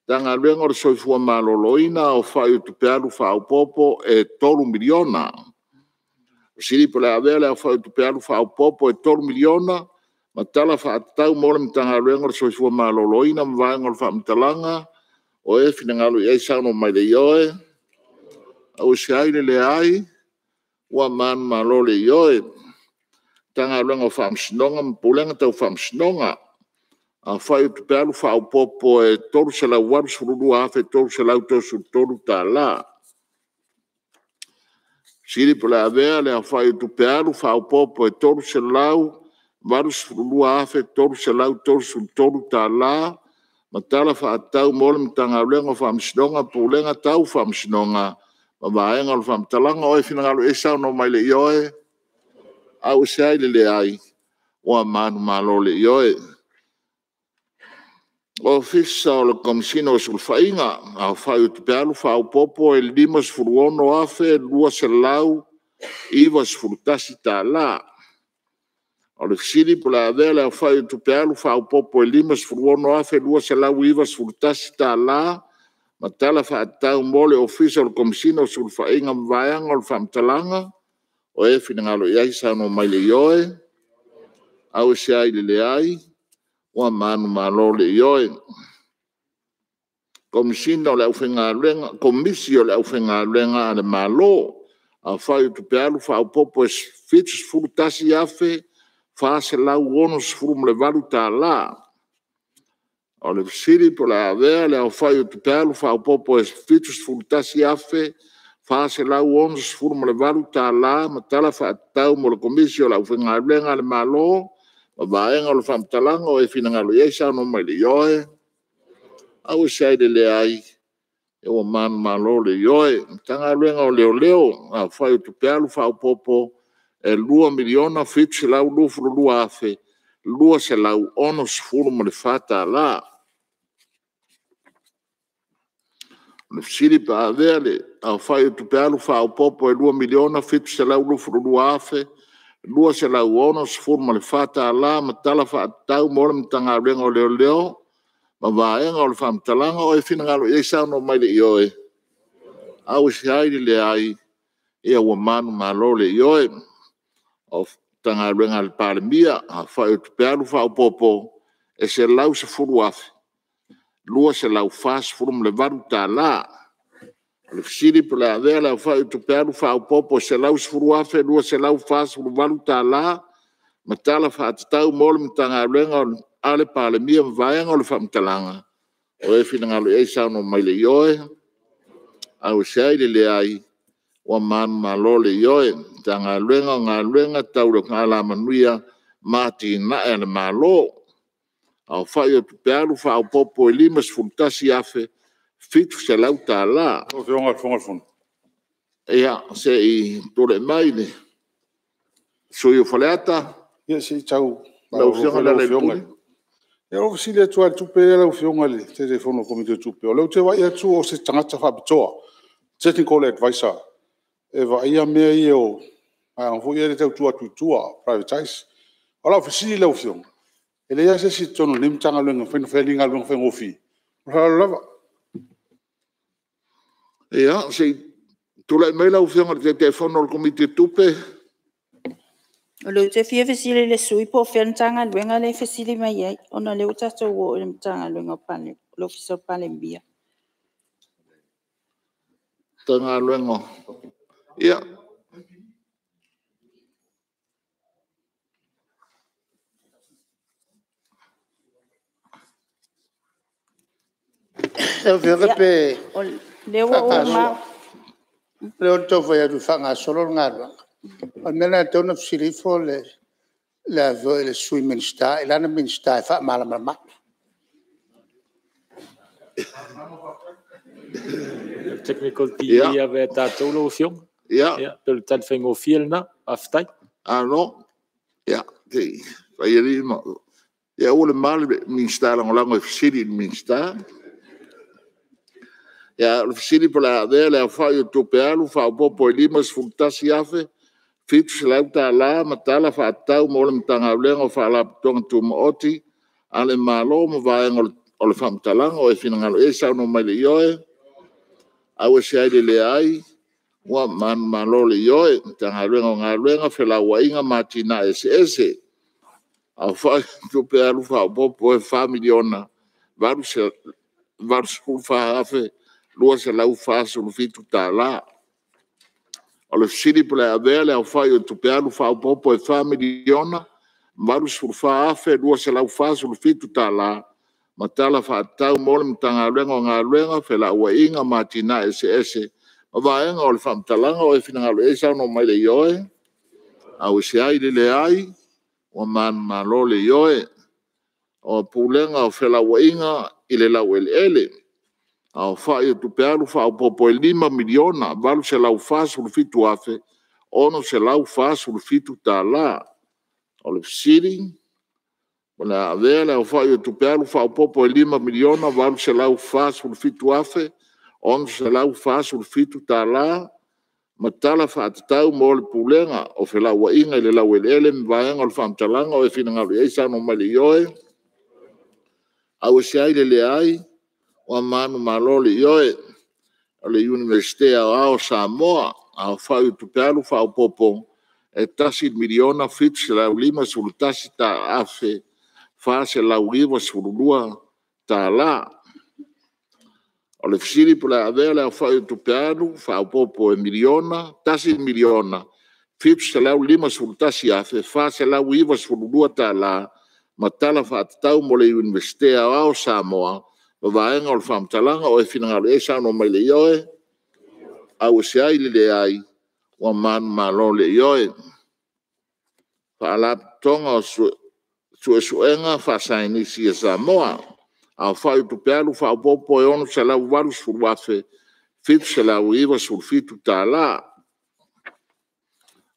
tanga luenga o soifua maloloina o fai utu pealu fau popo e tolu miliona. O siri pole a vele o fai utu pealu fau popo e tolu miliona, ma tala fa atatau mora mi tanga luenga o soifua maloloina ma vai ngol fa mtalanga o e fina ngalu i eisa no mai leioe, au si aile le ai, ua man malole ioe, tanga luenga o fa msinonga, mpulenga tau fa msinonga, a fai o te pēanu fai o popo e tonu se lau wanu sa runu a fai tonu se lau tosu tonu tā lā. Siri pala a mea le a fai o te pēanu fai o popo e tonu se lau wanu sa runu a fai tonu se lau tosu tonu tā lā. Ma tala fai a tau mole mi tanga lenga fai amsinonga po lenga tau fai amsinonga. Ma vāenga lo fai amtalanga oe fina ngalo esau no mai le ioe. Au e se aile le ai. Oa manu malo le ioe. Oa manu malo le ioe ofisa o le komisina o sulufaʻiga a faiutu pe alu faaupoopo e lima sefuluono afe lua selelau iva sefulutasi tālā o le fisili po le avea le aufaiutu pe alu faaupoopo e lima sefuluono afe lua selelau iva sefulutasi tālā ma tala faatatau mo le ofisa o le komisina o sulufaʻiga ma vaeaga o le faamatalaga o e finagalo i ai saunomai le ioe au eseai leleai ua manu malo le ioe. Komisina o le aufenga lenga, komisi o le aufenga lenga ale malo, a whai tu pe alu whau popo e fitus furu tasi afe, wha se lau ono se furu mle valu tā la. O le siri po le avea, le au whai tu pe alu whau popo e fitus furu tasi afe, wha se lau ono se furu mle valu tā la, ma tala wha tau mo le komisi o le aufenga lenga ale malo, le malo, o vaenga o whamtalanga o e whinangalo i eisa no mai le ioe. Au e saide le ai, e o man malo le ioe, tanga luenga o leo leo, a whai o tupealu whao popo, e lua miliona fitu se lau lufru lua afe, lua se lau ono sfuru mo le fata ala. Le fsiri pa avele, a whai o tupealu whao popo, e lua miliona fitu se lau lufru lua afe, lua lua se la uono se furu ma le fata ala ma tala fa atau mora ma tanga renga o leo leo ma vaenga o le fa mtalanga o e fina ngalo e sa no maile i oe au si haidi le ai e a wamanu ma lo le i oe o tanga renga le pale mia a fa e tupe alu fa upopo e se lau se furu afi lua se lau fa se furu ma le varu ta laa le fisili pe le avea le aufaʻi o topeanu faaupoopo o selau sefuluafe lua selau fasefuluvalu tālā matala faatatau mo le matagaluega a le palemia ma vaega o le faamatalaga o e finagalo i ai sauno mai le ioe au e se ai le lea ai ua manumālo le ioe matagaluega o galuega taule galamanuia matinaʻe a le mālō aufaʻi o topeanu faaupoopo e lima sefulutasi afe fit se lauta la. O fio ngā fio ngā fio. Ia, se i tore mai ne. So i o faleata. Ia, se i tau. Lau fio ngā lele pui. Ia, o fisi le tua le tupe, lau fio ngā le telefono komite tupe. O leo te wai atu o se tangata whabitoa. Technical advisor. E wa ia mea i o. Ai, anfu i ere tau tua tutua, privatize. O lau fisi lau fio ngā. E le ia se si tono, nimitanga lunga, fenofelinga lunga, fenofi. Rala lava. Rala lava. Ia, sei, tu lai mai lau fiongar te telefono al comite tupe. O leu te fia fesili le sui po fian tanga luenga le fesili mai ei, o na leu tato uo ilim tanga luenga pane, lo fiso pane mbia. Tanga luenga. Ia. Tau fiongar pe... Ia. Le o to voya du fanga solo ngarwa. Amena to no fili fo le le vo e le swimming sta e la min sta e fa mala mama. Technical TV ave ta to lo fion. Ya. Ya, to le tan fengo fielna aftai. Ah no. Ya, te. Fa yeri ma. Ya ole mal min sta la ngolango fili e min sta. Ya ya rufisini pola vea le afa yo tope alu fa opo po e lima si funtasi afe fitus lauta ala matala fa atau mo le mtanga ulengo fa ala ptonga tu mooti ale malo mo vaeng ole fa mtalango e fina ngalo e sa unu maile yoe awe si aile le e ai ua man malo le yoe mtanga ulengo nga ulengo fe la uainga mati na ese ese afa yo tope alu fa opo po e fa miliona varu se varu se ufa afe varu lua se lau fasa lu fitu ta la. O le fisiri pula e avea le au fai o tupe alu fa au popo e fa miliona, maru surfa afe lua se lau fasa lu fitu ta la. Ma tala fa atau mole mta ngā ruenga o ngā ruenga fe la ua inga ma tina ese ese. Ma vaenga o le fa mtalanga o e fina ngā ruenga e sa no mai le yoe. Au e se ai le le ai, o man ma lo le yoe. O pulenga o fe la ua inga ile la ele. ele au fai tu pe alu fa popo e lima miliona valu se lau fa sul fitu afe ono se lau fa sul fitu ta la ol fsiri ona avea le fai tu pe alu fa popo e lima miliona valu se lau fa sul fitu afe ono se lau fa sul fitu ta la matala fa tau mol pulenga o fe la wa inga le la wele ele mbaeng ol fam talanga o e fina ngalu eisa no mali yoe. Awe se aile le aile. o manu maloli ioe o le universitea ao Samoa ao fai tu pealu fa o popo e tasi miliona fits la ulima sultasi tasi ta afe fa se la uivo sulua lua ta la o le fisiri pula avea le au tu pealu fa o popo e miliona tasi miliona fits se la lima tasi afe fa se la uiva sulua lua ta la matala fa atau mo le universitea ao Samoa o vaenga o le faamatalaga o e finagalo e saono mai le ioe au e se ai le leai ua manumālo le ioe faalapitoga o suʻesuʻega faasainisi e sa moa aofai utupe alu faaopoopo e ono salau valu sefulu afe fitu salau iva sefulu fitu tālā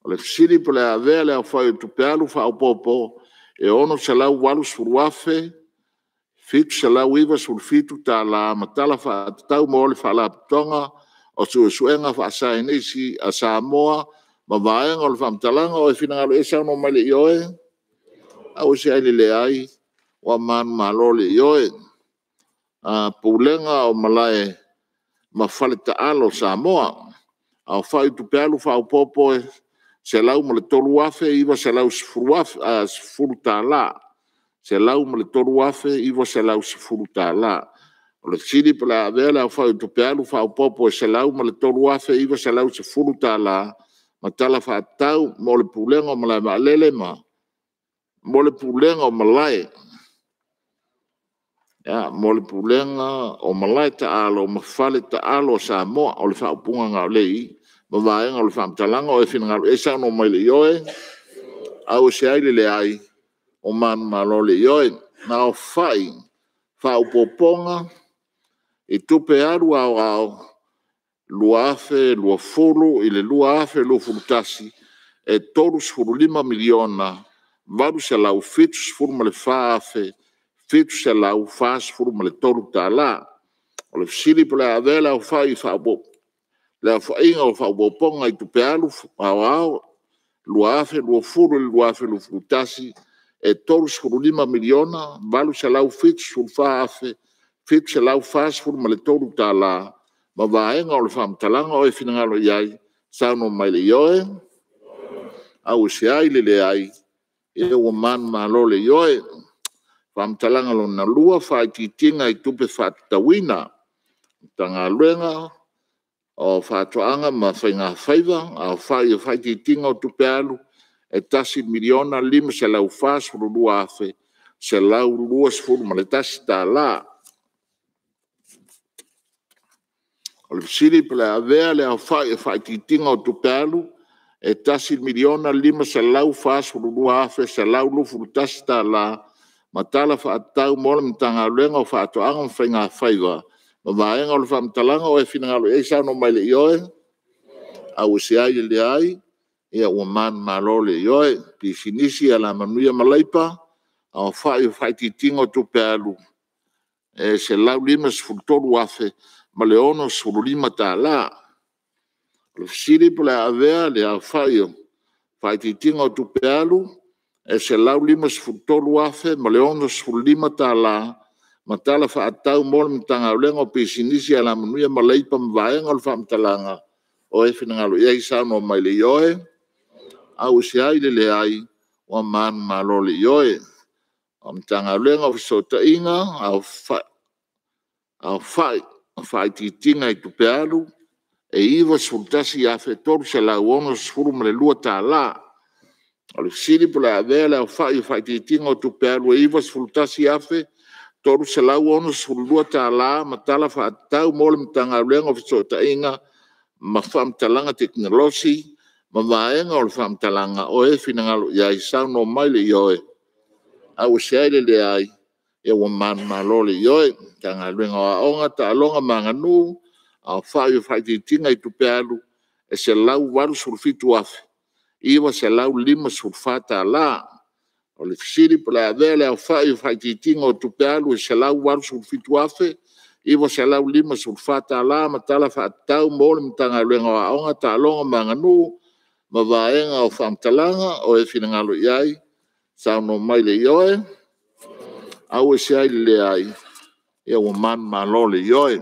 o le fesili po le avea le aofai utupe alu faaopoopo e ono salau valu sefulu afe fitu se lau iwa sur fitu ta la matala fa atatau mo le fa la putonga o su e suenga fa asa inisi e a Samoa ma vaenga o le fa matalanga o e fina ngalo esa no male ioe a usi aile le ai wa man ma lo le ioe a pulenga o malae ma faleta alo Samoa a o fai tu pealu fa upopo se lau mo le tolu afe iwa se lau sfuru ta laa se lau mo le toru afe i vo se lau se furu tā la. O le tiri pala avea lau fau to pealu fau popo e se lau mo le toru afe i vo se lau se furu tā la. Ma tala fa tau mo le pulenga o malai ma lele ma. Mo le pulenga o malai. Ya, mo le pulenga o malai ta alo, ma fale ta alo sa moa o le fau punga ngā lei. Ma vaenga o le fau talanga o e finangalu. E sa no mai le yoe. Au e se aile le aile o man malole yoi na o fai fa o poponga e tupe aru au au luafe luafuru ile luafe luafurutasi e torus furu lima miliona varu se lau fitus furu male faafe fitus se lau faas furu male toru tala o le fisiri pole adela o fai fa o popo le a fainga o fa o poponga e tupe aru au au luafe luafuru ile luafe luafurutasi luafe e toru skuru lima miliona, valu se lau fitu sul faafe, fitu se lau faas furu male toru tala, ma vaenga ole faam talanga oe finangalo iai, sauno maile ioe, au se ai lele ai, e ua man ma lole ioe, faam talanga lo na lua faa titinga i tupe faa tawina, tanga luenga, o faa toanga ma fainga faiva, au faa i faa titinga o tupe alu, Ετάσι μιλιώνα λίμ σε λάουφάς σφρουλού άθε, σε λαουλού σφρουλού άθε, σε λαουλού σφρουλού άθε, Ολυψίδη πλαδέα λέω φαγητήνω του πέλου, ετάσι μιλιώνα σε λάουφάς φάσφουρου του σε λαού λουφουρτά στα λά, μα τα άλλα φατάου μόνο με τα αλέγω φατώ, άγω φαίνα φαίδα, με τα αλέγω φαίνα τα αλέγω φαίνα φαίδα, με τα αλέγω ia ua man malole i oe, pi finisi a la manuia malaipa, a o fai o fai titingo tu pe alu. E se lau lima se fultoru afe, ma le ono suru lima ta la. Le fisiri po le avea le a fai o fai titingo tu pe alu, e se lau lima se fultoru afe, ma le ono suru lima ta la, ma tala fa atau mol mtanga ulengo pi finisi a la manuia malaipa mvaenga o le fa mtalanga. o efi nangalo. Ia isa no mai le yoe, au se ai le ai wa man ma lo le yoe am tanga le nga fo sota inga au fa au fa au fa ti tinga i tu pealu e iwa sultasi a fe tor se la uono sfuru mre lua ta la al sili po la vela au fa au fa ti tinga tu pealu e iwa sultasi a fe tor se la uono sfuru lua ta la ma tala fa tau mole mtanga le nga fo sota inga ma fam talanga teknolosi teknolosi ma vaenga o le whamtalanga o e whinangalo i ai sau no mai le ioe. A u seile le ai e wa man ma lo le ioe. Ta ngā luenga wa onga ta alonga ma ngā nū a whai o whai tinga i tupe alu e se lau waru surfitu afe. Iwa se lau lima surfata la. O le fisiri pula a vele a whai o whai tinga o tupe alu e se lau waru surfitu afe. Iwa se lau lima surfata la ma tala wha tau mōle mtanga luenga wa onga ta alonga ma ngā nū ma vaenga o whamtalanga o e whinangalo iai, sa no mai le ioe, au e se ai le ai, e o man ma lo le ioe.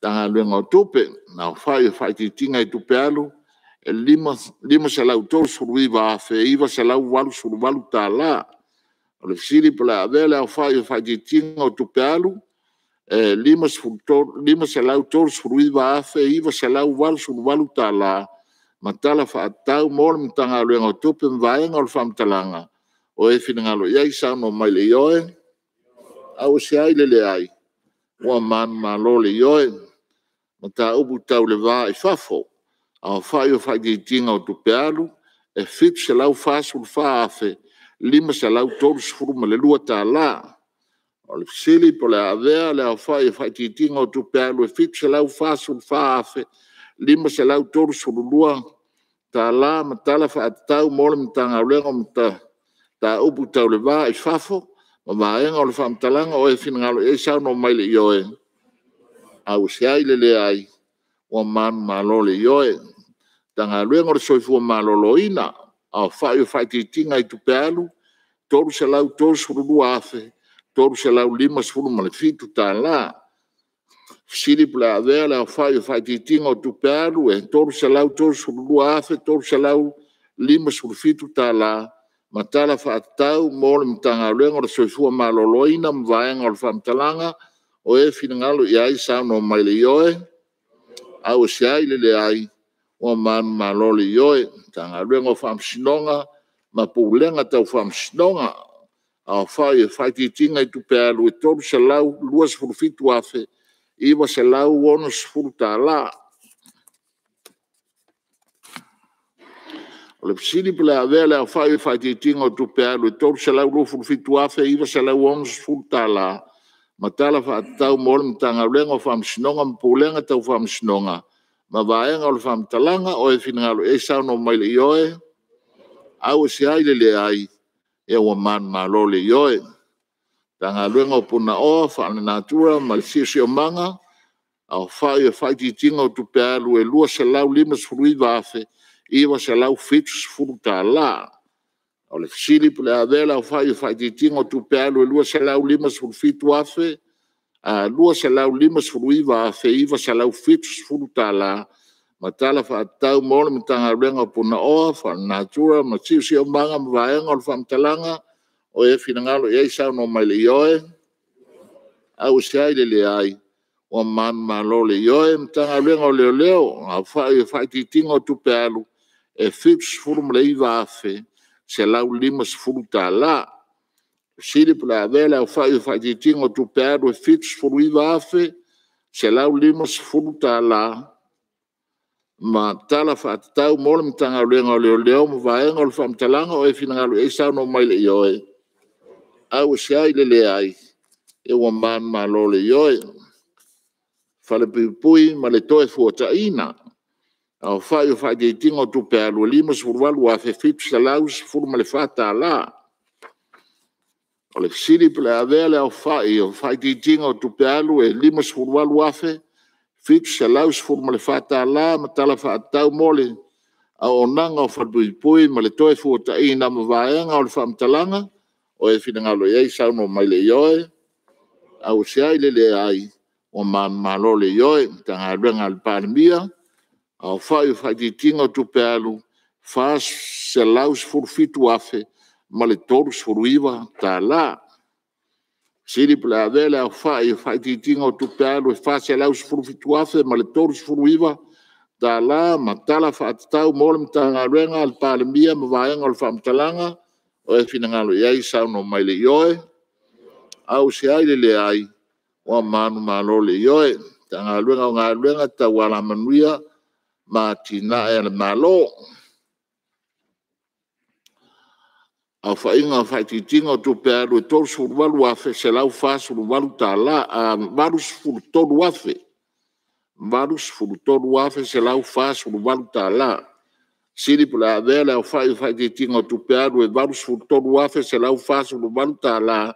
Tanga luenga o tupe, na o whai e whai titinga i tupe alu, e lima, lima se lau tol suru iwa a fe, iwa se lau walu suru walu tā la, o le siri pala a vele au whai e whai titinga o tupe alu, e lima se lau tol suru iwa a fe, iwa se lau walu suru walu tā la, e lima se lau tol suru iwa a fe, ma tala fa tau mo mo tanga lu ngo tupe mvai ngo fam talanga o e fina ngalo ya isa no mai le yoe au se ai le le ai o man ma lo le yoe ma ta ubu tau le va i e fafo a fa yo fa di tinga o tupe alu e fit se lau fa sul fa afe lima se lau tolu sfuru ma le lua ta la o le fisili po le avea le au fa yo e fa di tinga o tupe alu e fit se lau fa sul fa afe lima lima se lau toru suru lua, ta la matala fa atatau mole mtanga ulenga mta, ta upu tau le vaa i fafo, ma vaa o le faa mtalanga o e fina ngalo e sau no maile i oe. Au se ai le le ai, o man malo le i oe, ta ngā ulenga le soifu o malo lo ina, a faa i o faa titinga i tupe alu, toru se lau toru suru lua afe, toru se lau lima suru male fitu ta laa, Sili pula avea la fai o fai titinga o tu pealu e toru se lau toru suru afe, toru se lau lima suru fitu ta la. Ma tala fa atau mole mtanga luenga la soifua ma loloina mvaenga o fa mtalanga o e finangalo i ai sa no maile ioe. Au se ai lele ai o man ma loli ioe mtanga luenga o fa msinonga ma pulenga tau fa msinonga. A fai o fai titinga i tu pealu e toru se lau lua suru fitu afe. σε Βασιλάου Γόνος Φουρταλά. Λεψίνη πλεαδέλα φάει φατιτίνο του τόρου σε λάου φουρφή του άφε, ή Βασιλάου Γόνος Φουρταλά. Ματάλα φατάου μόλμ ταγαλέγω φαμσινόγα, μπουλέγα τα φαμσινόγα. Μα βαέγα όλ φαμταλάγα, ο εφινγάλου, εσάουνο μαϊλιόε, άου σε άλλη λεάι, εγώ μάν μαλό λεϊόε. tanga luenga o puna o, whaane nātura, mai fiesi o manga, au whai e whai ti tinga o tupe alu e lua se lau lima sfuru i wafe, iwa se lau fitu sfuru tā la. Au le fisili pule a vela au whai e whai ti tinga o tupe alu e lua se lau lima sfuru fitu wafe, a lua se lau lima sfuru i wafe, iwa se lau fitu sfuru tā la, ma tala wha tau mōle mi tanga luenga o puna o, whaane nātura, ma tiusi o manga, ma vaenga o le whamtalanga, o e finangalo iai sau no mai le ioe au se ai le leai ua manumālō le ioe matagaluega o leoleo afaʻi e faʻitiitiga o tupe alu e fitu sefulu ma le iva afe se lau lima sefulu tālā sili pe leavea le aufaʻi e faʻitiitiga o tupe alu e fitu sefulu iva afe se lima tālā ma tala faatatau mo le matagaluega o leoleo ma le e finagalo iai sauno mai le au se ai le le ai e wa man ma lo le yoi fale pui ma le toi fu ta ina au fa yo fa de tingo tu pe alu limos fu walu a fe fit sa laus fu ma le fata la o le siri ple a vele au fa yo fa de tingo tu pe alu e limos fu walu a fe fit sa laus fu ma le fata la ma tala fa tau mole a onanga fa pui pui ma le toi fu ta ina ma vaenga o le fa mtalanga o e fina lo ye sa no mai le yoe au se ai le le ai o ma ma lo le yoe ta ha le ngal palmia au fa yu fa di tinga tu pelu fa se laus fur fitu afe ma le torus fur iva ta la Siri pula vele au fai, fai ti tinga o tupe alu, fai se lau sifuru fitu afe, ma le toru sifuru iwa, ta la, ma tala fa atatau, mole mta ngarenga, alpa alimia, ma vaenga, alfa mtalanga, o e finangalo i ai sau no mai le ioe, au se aile le ai, o a manu malo le ioe, ta ngā luenga o ngā luenga ta wala manuia, ma tina e le malo. Au whainga o whaititinga o tupe alu e tolu suru walu afe, se lau wha suru walu ta la, a maru suru tolu afe, maru suru tolu afe, se lau wha suru walu ta laa. Sini pula avea leo fai fai te tinga tu pe arwe varu sfutonu wafe se lau fasu lu manu ta la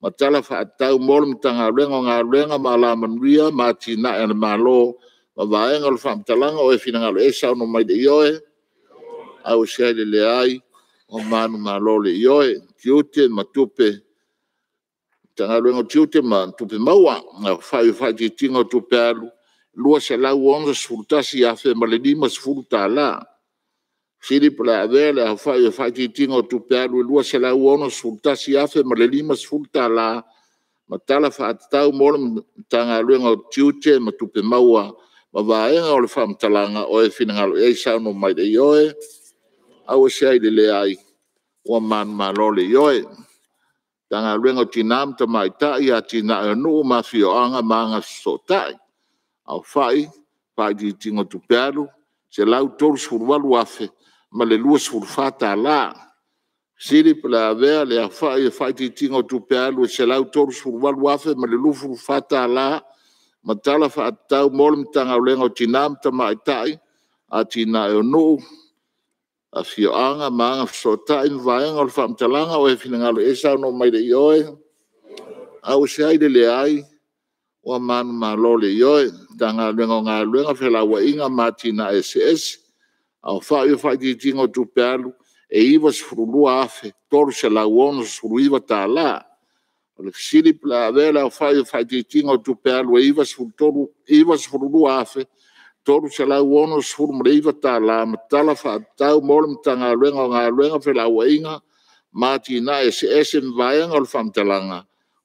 ma tala fa atau molu mta ngā renga ngā renga ma la manuia ma tina e na malo ma vaenga lu fam talanga o e fina ngalo esa no mai de ioe au se le ai o manu malo le ioe tiute ma tupe ta ngā renga tiute ma tupe maua ngā fai fai te tinga tu pe arwe lua se lau onza sfutasi afe ma le lima sfutala la Filip la avele a fai fai ti tingo tu pelu e lu se la uono sulta si afe ma le lima sulta la ma tala fa tau mor tanga luenga tiuche ma tu pe maua ma va e o le fam talanga o e fina e sa no mai de yoe a o se ai le le ai o man ma lo le yoe tanga luenga ti nam ta mai ta ia ti na e no ma fio anga ma nga so tai a fai fai ti tingo tu pelu se lau tolu sulwalu afe ma le lua sifulu fatālā sili pe le avea le afaʻi e faʻitiitiga o tupe alu e selau tolu sifulu alu afe ma le lua fulu fatālā ma tala faatatau ma ole matagaolega o tinā ma tamaʻitaʻi a tinā e onuu afioaga ma aga fesoataʻi ma vaega o le faamatalaga o e finagalo e saunoo mai leʻi oe au se ai leleai ua manumālo leʻi oe tagaluega o galuega felauaʻiga matinā eseese au fa yo fa di tingo tu pelu e iva sfrulu afe toru se la uono sfrulu iva ta la le xili pla vela au fa yo fa di tingo tu pelu e iva sfrulu toru e iva sfrulu afe toru se la uono sfrulu mre iva ta la ma tala fa tau mol mta nga luenga nga luenga fe la uainga ma ti na es es en vaianga ol fam talanga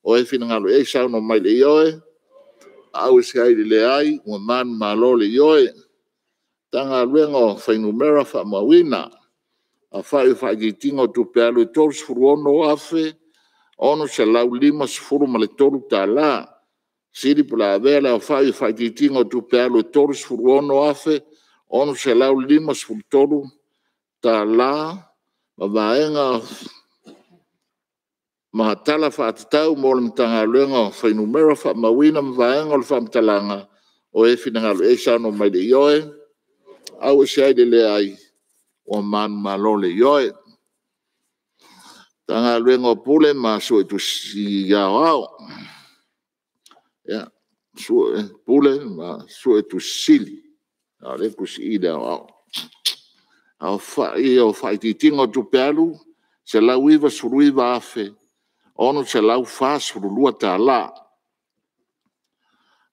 o e fina ngalo e sa no e mai le yoe au e se ai le ai un man malo le yoe tanga luenga o whainu mera wha mawina, a whae wha ki tingo tu pealu i tolu sifuru ono o afe, ono se lau lima sifuru male tolu tā la, siri pula a vela a whae wha ki tingo tu pealu i tolu sifuru ono o afe, ono se lau lima sifuru tolu tā la, ma vaenga maha tala wha atatau mōle mtanga luenga o whainu mera wha mawina ma vaenga o le wha mtalanga o e finanga lu e sano mai de ioe, au se ai le ai o man malole yoe. Tanga luengo pule ma su e tu si ya wao. Ya, su e pule ma su e tu sili. A le ku si ida wao. A o fa i o e fa i titingo tu pelu, se lau iwa suru iwa afe. Ono se lau fa suru lua ta laa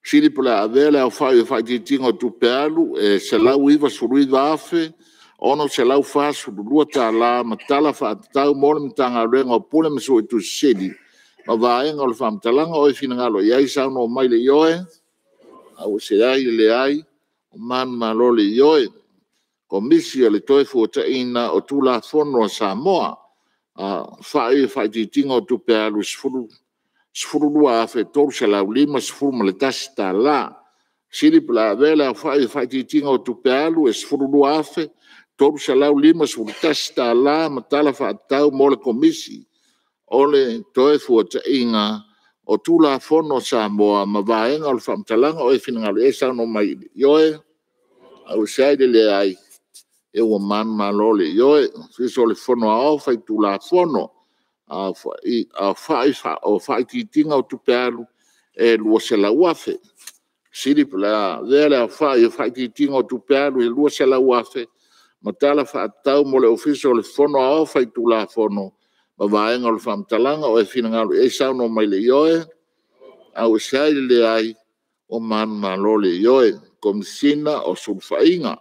sili pola avea le aofaʻi e faatitiga o tupealu e selau iva suluiva afe ona o selau fasululua tālā matala faatatau mo le matagaluega o pule ma suʻitusisili ma vaega o le faamatalaga oe finagalo i ai sauno o mai le ioe au seai leai o manumālo le ioe komisi o le toe fuataʻiina o tulafono a samoa a faʻi e faatitiga o tupealu sfulu sifuru lua afe toru se lau lima sifuru ma le tasi ta la. Sili pula vela fai fai titinga o tupe alu e sifuru lua afe toru se lau lima sifuru tasi ta la ma tala fa atau mo le komisi. Ole toe fua ta inga o tu la fono sa moa ma vaenga o le famtalanga o e fina e sa no mai Yoe, au sai de le ai e o man ma lole. Yoe, fiso le fono a o fai tu la fono a fa i a fa i fa o fa ki tinga o tu pelu e lu se la uafe siri pla de la fa i fa ki tinga o tu pelu e lu se la uafe ma tala fa tau mo le ofiso le fono a fa i tu la fono ma va en ol fam talanga o e fina ngalo e sa no mai le yoe a u e sa le ai o man ma lo le yoe kom sina o sul fainga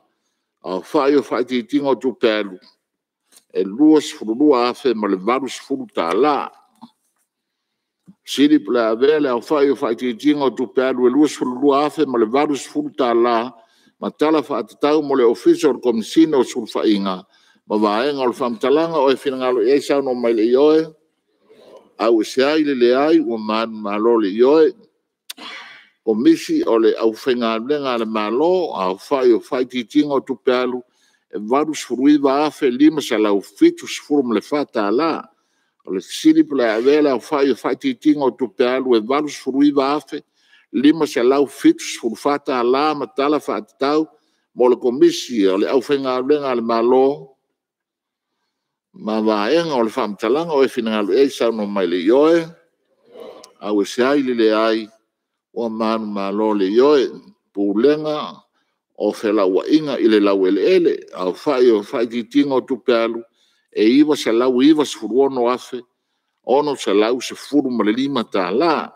a fa i fa ki tinga o tu pelu e lua se furu lua afe ma le varu se furu ta la. Siri pula avea le au fai o fai tijinga o tu pealu e lua se furu lua afe ma le varu se furu ta la ma tala fa atatau mo le ofiso or komisina o suru fainga ma vaenga o le famtalanga o e finangalo e sa no mai le ioe au e se ai le le ai o man ma lo le ioe o misi o le au fenga lenga le malo au fai o fai tijinga o tu pealu e βάρους φρουίδα άφε λίμες αλλά ο φίτους φρουμ λεφά τα άλλα. Αλλά στη σύνδεπλα έλα ο φάτι τίγμα του πέαλου βάρους φρουίδα άφε λίμας αλλά ο φίτους τα άλλα με τα άλλα φατιτάου μολοκομίσει αλλά ο φεγγαλέν αλμαλό μα βαέν αλφά με τα λάγα ο εφινάλου ε». έξα νομα ηλιοε αγουσιάει λιλεάει ο μάνου μαλό λιλιοε που λέγα o se la ua inga i le lau ele ele, au fai o fai ki tinga o tupe alu, e iwa se lau iwa se furuo no afe, ono se lau se furu male lima ta la,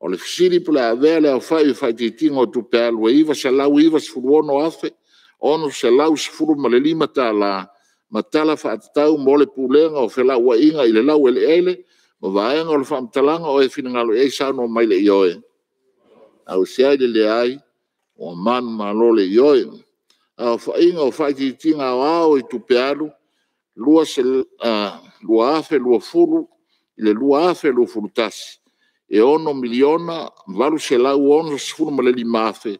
o le fisiri pula a vea le au fai o fai ki tinga o tupe alu, e iwa se lau iwa se furuo no afe, ono se lau se furu male lima ta la, ma tala fa atatau mole pulenga o fela ua inga i le lau ele ele, ma vaenga o le fa amtalanga o e fina ngalo e isa no maile i oe. Au se aile le aile, o man malole yoi a fa inga fa ti tinga wao i tupealu lua se a uh, lua afe lua furu le lua afe lua furu tasi e ono miliona varu se lau ono se furu male li mafe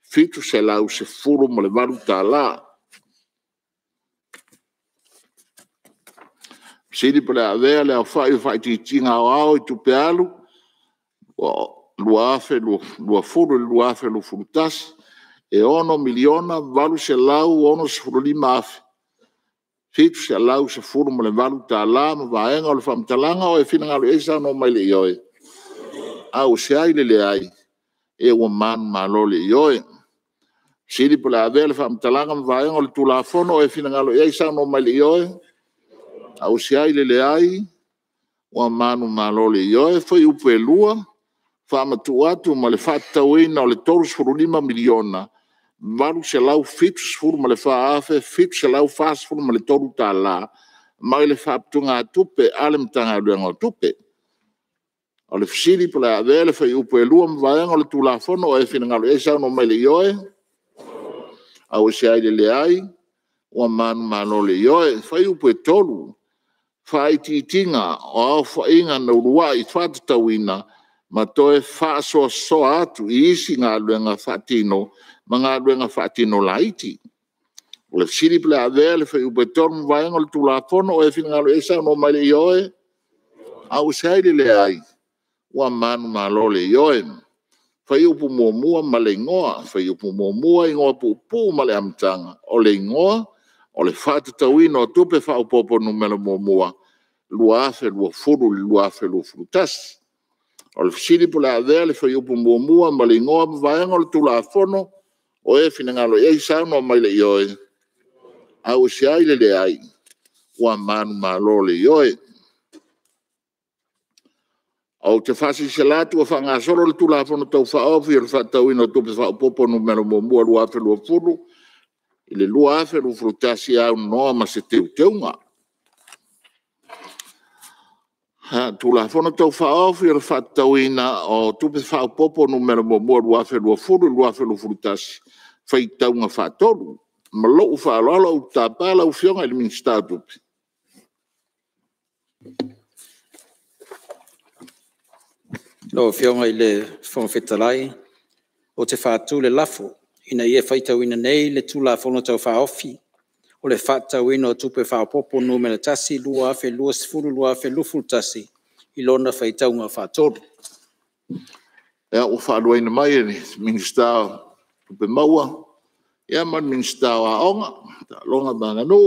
fitu se lau se furu male varu ta la Sidi pala avea le a fai fai ti tinga wao i tupealu lua afe lua, lua furu lua afe lua furutasi e ono miliona valu se lau ono se furu lima afe. Fitu se lau se furu mole valu ta la ma vaenga ole famtalanga o e fina ngalu e sa no maile ioe. Au se ai le le ai e ua man ma lo le ioe. Siri pola ave le famtalanga ma vaenga ole tu la fono e fina ngalu e sa no maile ioe. Au se ai le le ai ua manu ma lo le ioe foi upe lua. Au whaamatu atu ma le whaatau eina o le torus furu lima miliona, maru se lau fitu sfuru ma le wha afe, fitu se lau wha sfuru ma le toru tā la, ma le wha aptunga atupe, ale mtanga alue e ngā atupe. O le fisiri pula a vea le whai upu e lua mwaenga le tūla fono, o e fina ngalu e sauno mai le ioe, a o e se aile le ai, o a manu mano le ioe, whai upu e toru, whai titinga, o au whainga na urua i whaatatawina, o ma to e fa so atu i si nga lu nga fatino ma nga lu nga fatino laiti le siri ple a ver le fai ube torn vai ngol tu la fono e fin ngalo esa no mai le ioe a usai le ai ua manu ma lo le ioe fai upu mua mua ma le ngoa fai upu mua mua i ngoa pupu ma le amtanga o le ngoa o le fata tawino tupe fa upopo numelo mua mua luafe luafuru luafe luafuru tasi o le fasili po le avea le faiupu muamua ma le igoa mavaega o le tulafono o e finagalo i ai saunoa mai le ioe au ese ai le leai ua manu mālō le au te faasaisela atu ua faagasolo le tulafono taufaʻaofi o le faatauina o tupe faaopoopo le muamua lua fulu i le lua afelufulutasi aunonoa ma se teuteuga Ha, tu la fono tau fa of ir fa tau ina o tu pe fa popo no mer mo mo wa fe lo fu lo fe lo frutas fa ita un fa tolu ma lo fa lo lo ta pa la u fion al ministatu lo fion ile fon fetalai o te fa tu le lafo ina ye feita tau ina nei le tu la fono tau fa ofi o le fatau ino o tupe whaopopo numele tasi, lua afe, lua sifuru, lua afe, lufuru tasi, i lona taunga ngā whaatoru. E a ufa alua ina mai, ni minista tupe maua, e a man minista o a ta longa mga nō,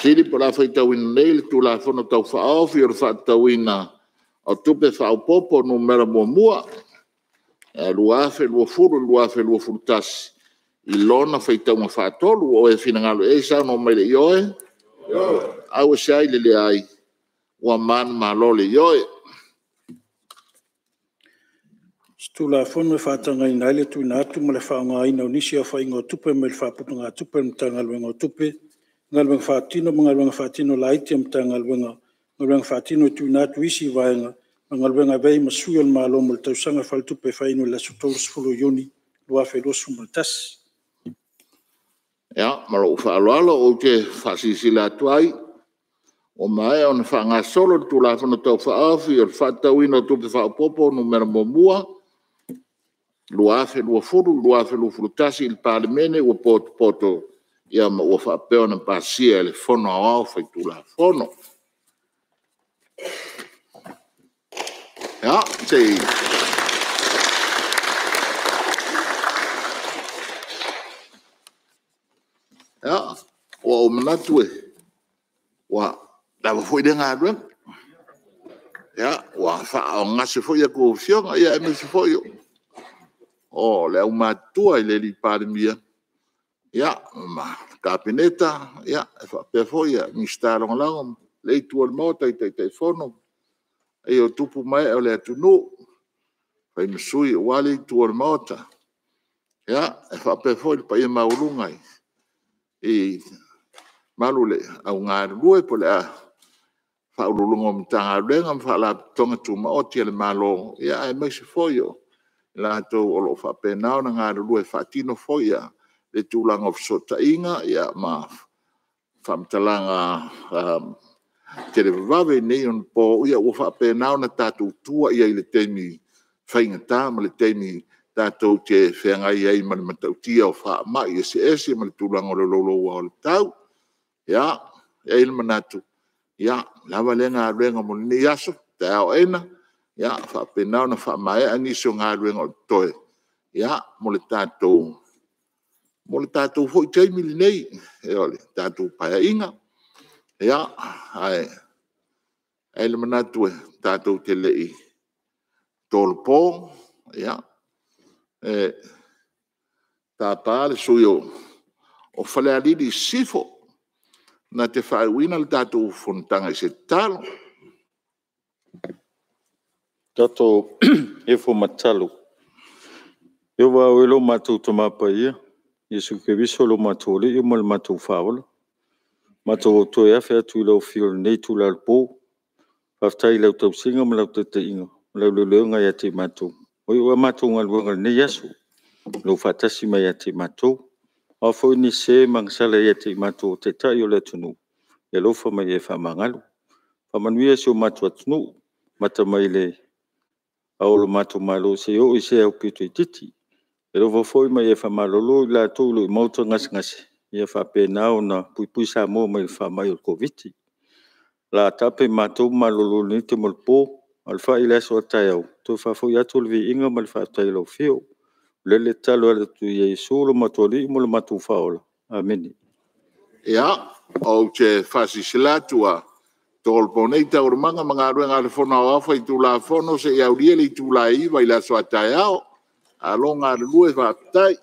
Siri pora whaitau ina nei, le tū la whana tau whaofi, o le whaatau ina o tupe whaopopo numele mua mua, e a lua afe, lua furu, lua afe, lua furu tasi, i lona faitauga faatolu o e finagalo e sa no mai leʻi oe au ese ai lele ai ua mana malo leʻi oe stulafono e faatagaina ai le tuina atu ma le faaogāina o nisi a faigotupe mai le faapupaga tupe le matagaluega o tupe galuega faatino ma galuega faatino laiti matagaluega galuega faatino e tuina atu isi vaega ma galuega avei ma sui o le malo ma le tausaga faletupe fainu i lasotolu sefulo ioni luafelua sumaletasi Ya, maro fa lo lo o ke fa si si la tuai. O mai on fa nga solo tu la fa no to fa afi o fa ta wi no tu pe fa popo no mer mo mua. Lo afi lo fu lo lo afi lo fu ta si il parlamento o pot poto. Ya ma o fa pe on pa si el fono a o fa tu la fono. Ya, sei. Sí. ya wa o manatu e wa da wa foi denga adwen ya wa fa o nga se foi ko fio nga ya me se foi o le o matu e le li par mia ya ma kapineta ya e fa pe foi ya mi sta long la le tu al mota i te telefono e o tupu mai o le tu no e fa me sui wali tu al mota ya fa pe foi pa ye maulungai ya e malu le au nga rue po le a faulu lu lu ngom ta nga le ngam fa tonga tu ma o tiel malo ya ai mai se fo yo la to o lo fa pe na nga rue fa ti no le tu lang of so ta inga ya ma fa mta lang a um, te le vave nei po ya o fa na na ta tu tu temi fa inga ta ma temi tātou te whengai ai mani matau tia o wha mai e se e se mani tūlanga lo lo lo wa o le tau. Ia, e ili manatu. Ia, lawa le ngā ruenga mo ni aso, te ao eina. Ia, wha penao na wha mai a ni so ngā ruenga o toe. Ia, mo le tātou. Mo le tātou hoi tei mili nei. E ole, tātou paia inga. Ia, ai. E ili manatu e, tātou te lei. Tolpong, ia. Ia, e ta pale suyo o fale ali di sifo na te fa win al dato fontanga se tal dato e fo matalo yo va welo matu to ma pa ye yesu ke vi solo matole yo mal matu faul matu to ya fa tu lo fiol ne tu la po Aftai lau tau singa malau tete ingo, malau lulunga ya te matung o ia matou galuega lenei aso lou faatasi mai iā tei matou ao foʻi ni sē magasala ia tei matou o tetai o le atunuu e lofa mai e faamagalu faamanuia e seo matou atunuu mata mai le aolo matou malo se oo i sea upito ititi e lofa foʻi mai e faamalolo i latou loi mauta gasegase ia faapena ona puipui sa moa mai le faamai o le koviti la tape matou malolo lenei te molopō ma le faʻi le aso atae au tou faafoʻi atu o le viiga ma le faatai lau fio o le le talo ale tu ia iesu lo matu alii mo le matu faola amini ia ou te faasisila atu a togolponei taulemaga magaluega a le fono ao afa i tulafono seʻi aulia le itulaiva i le aso atae ao aloga a le lue faapetai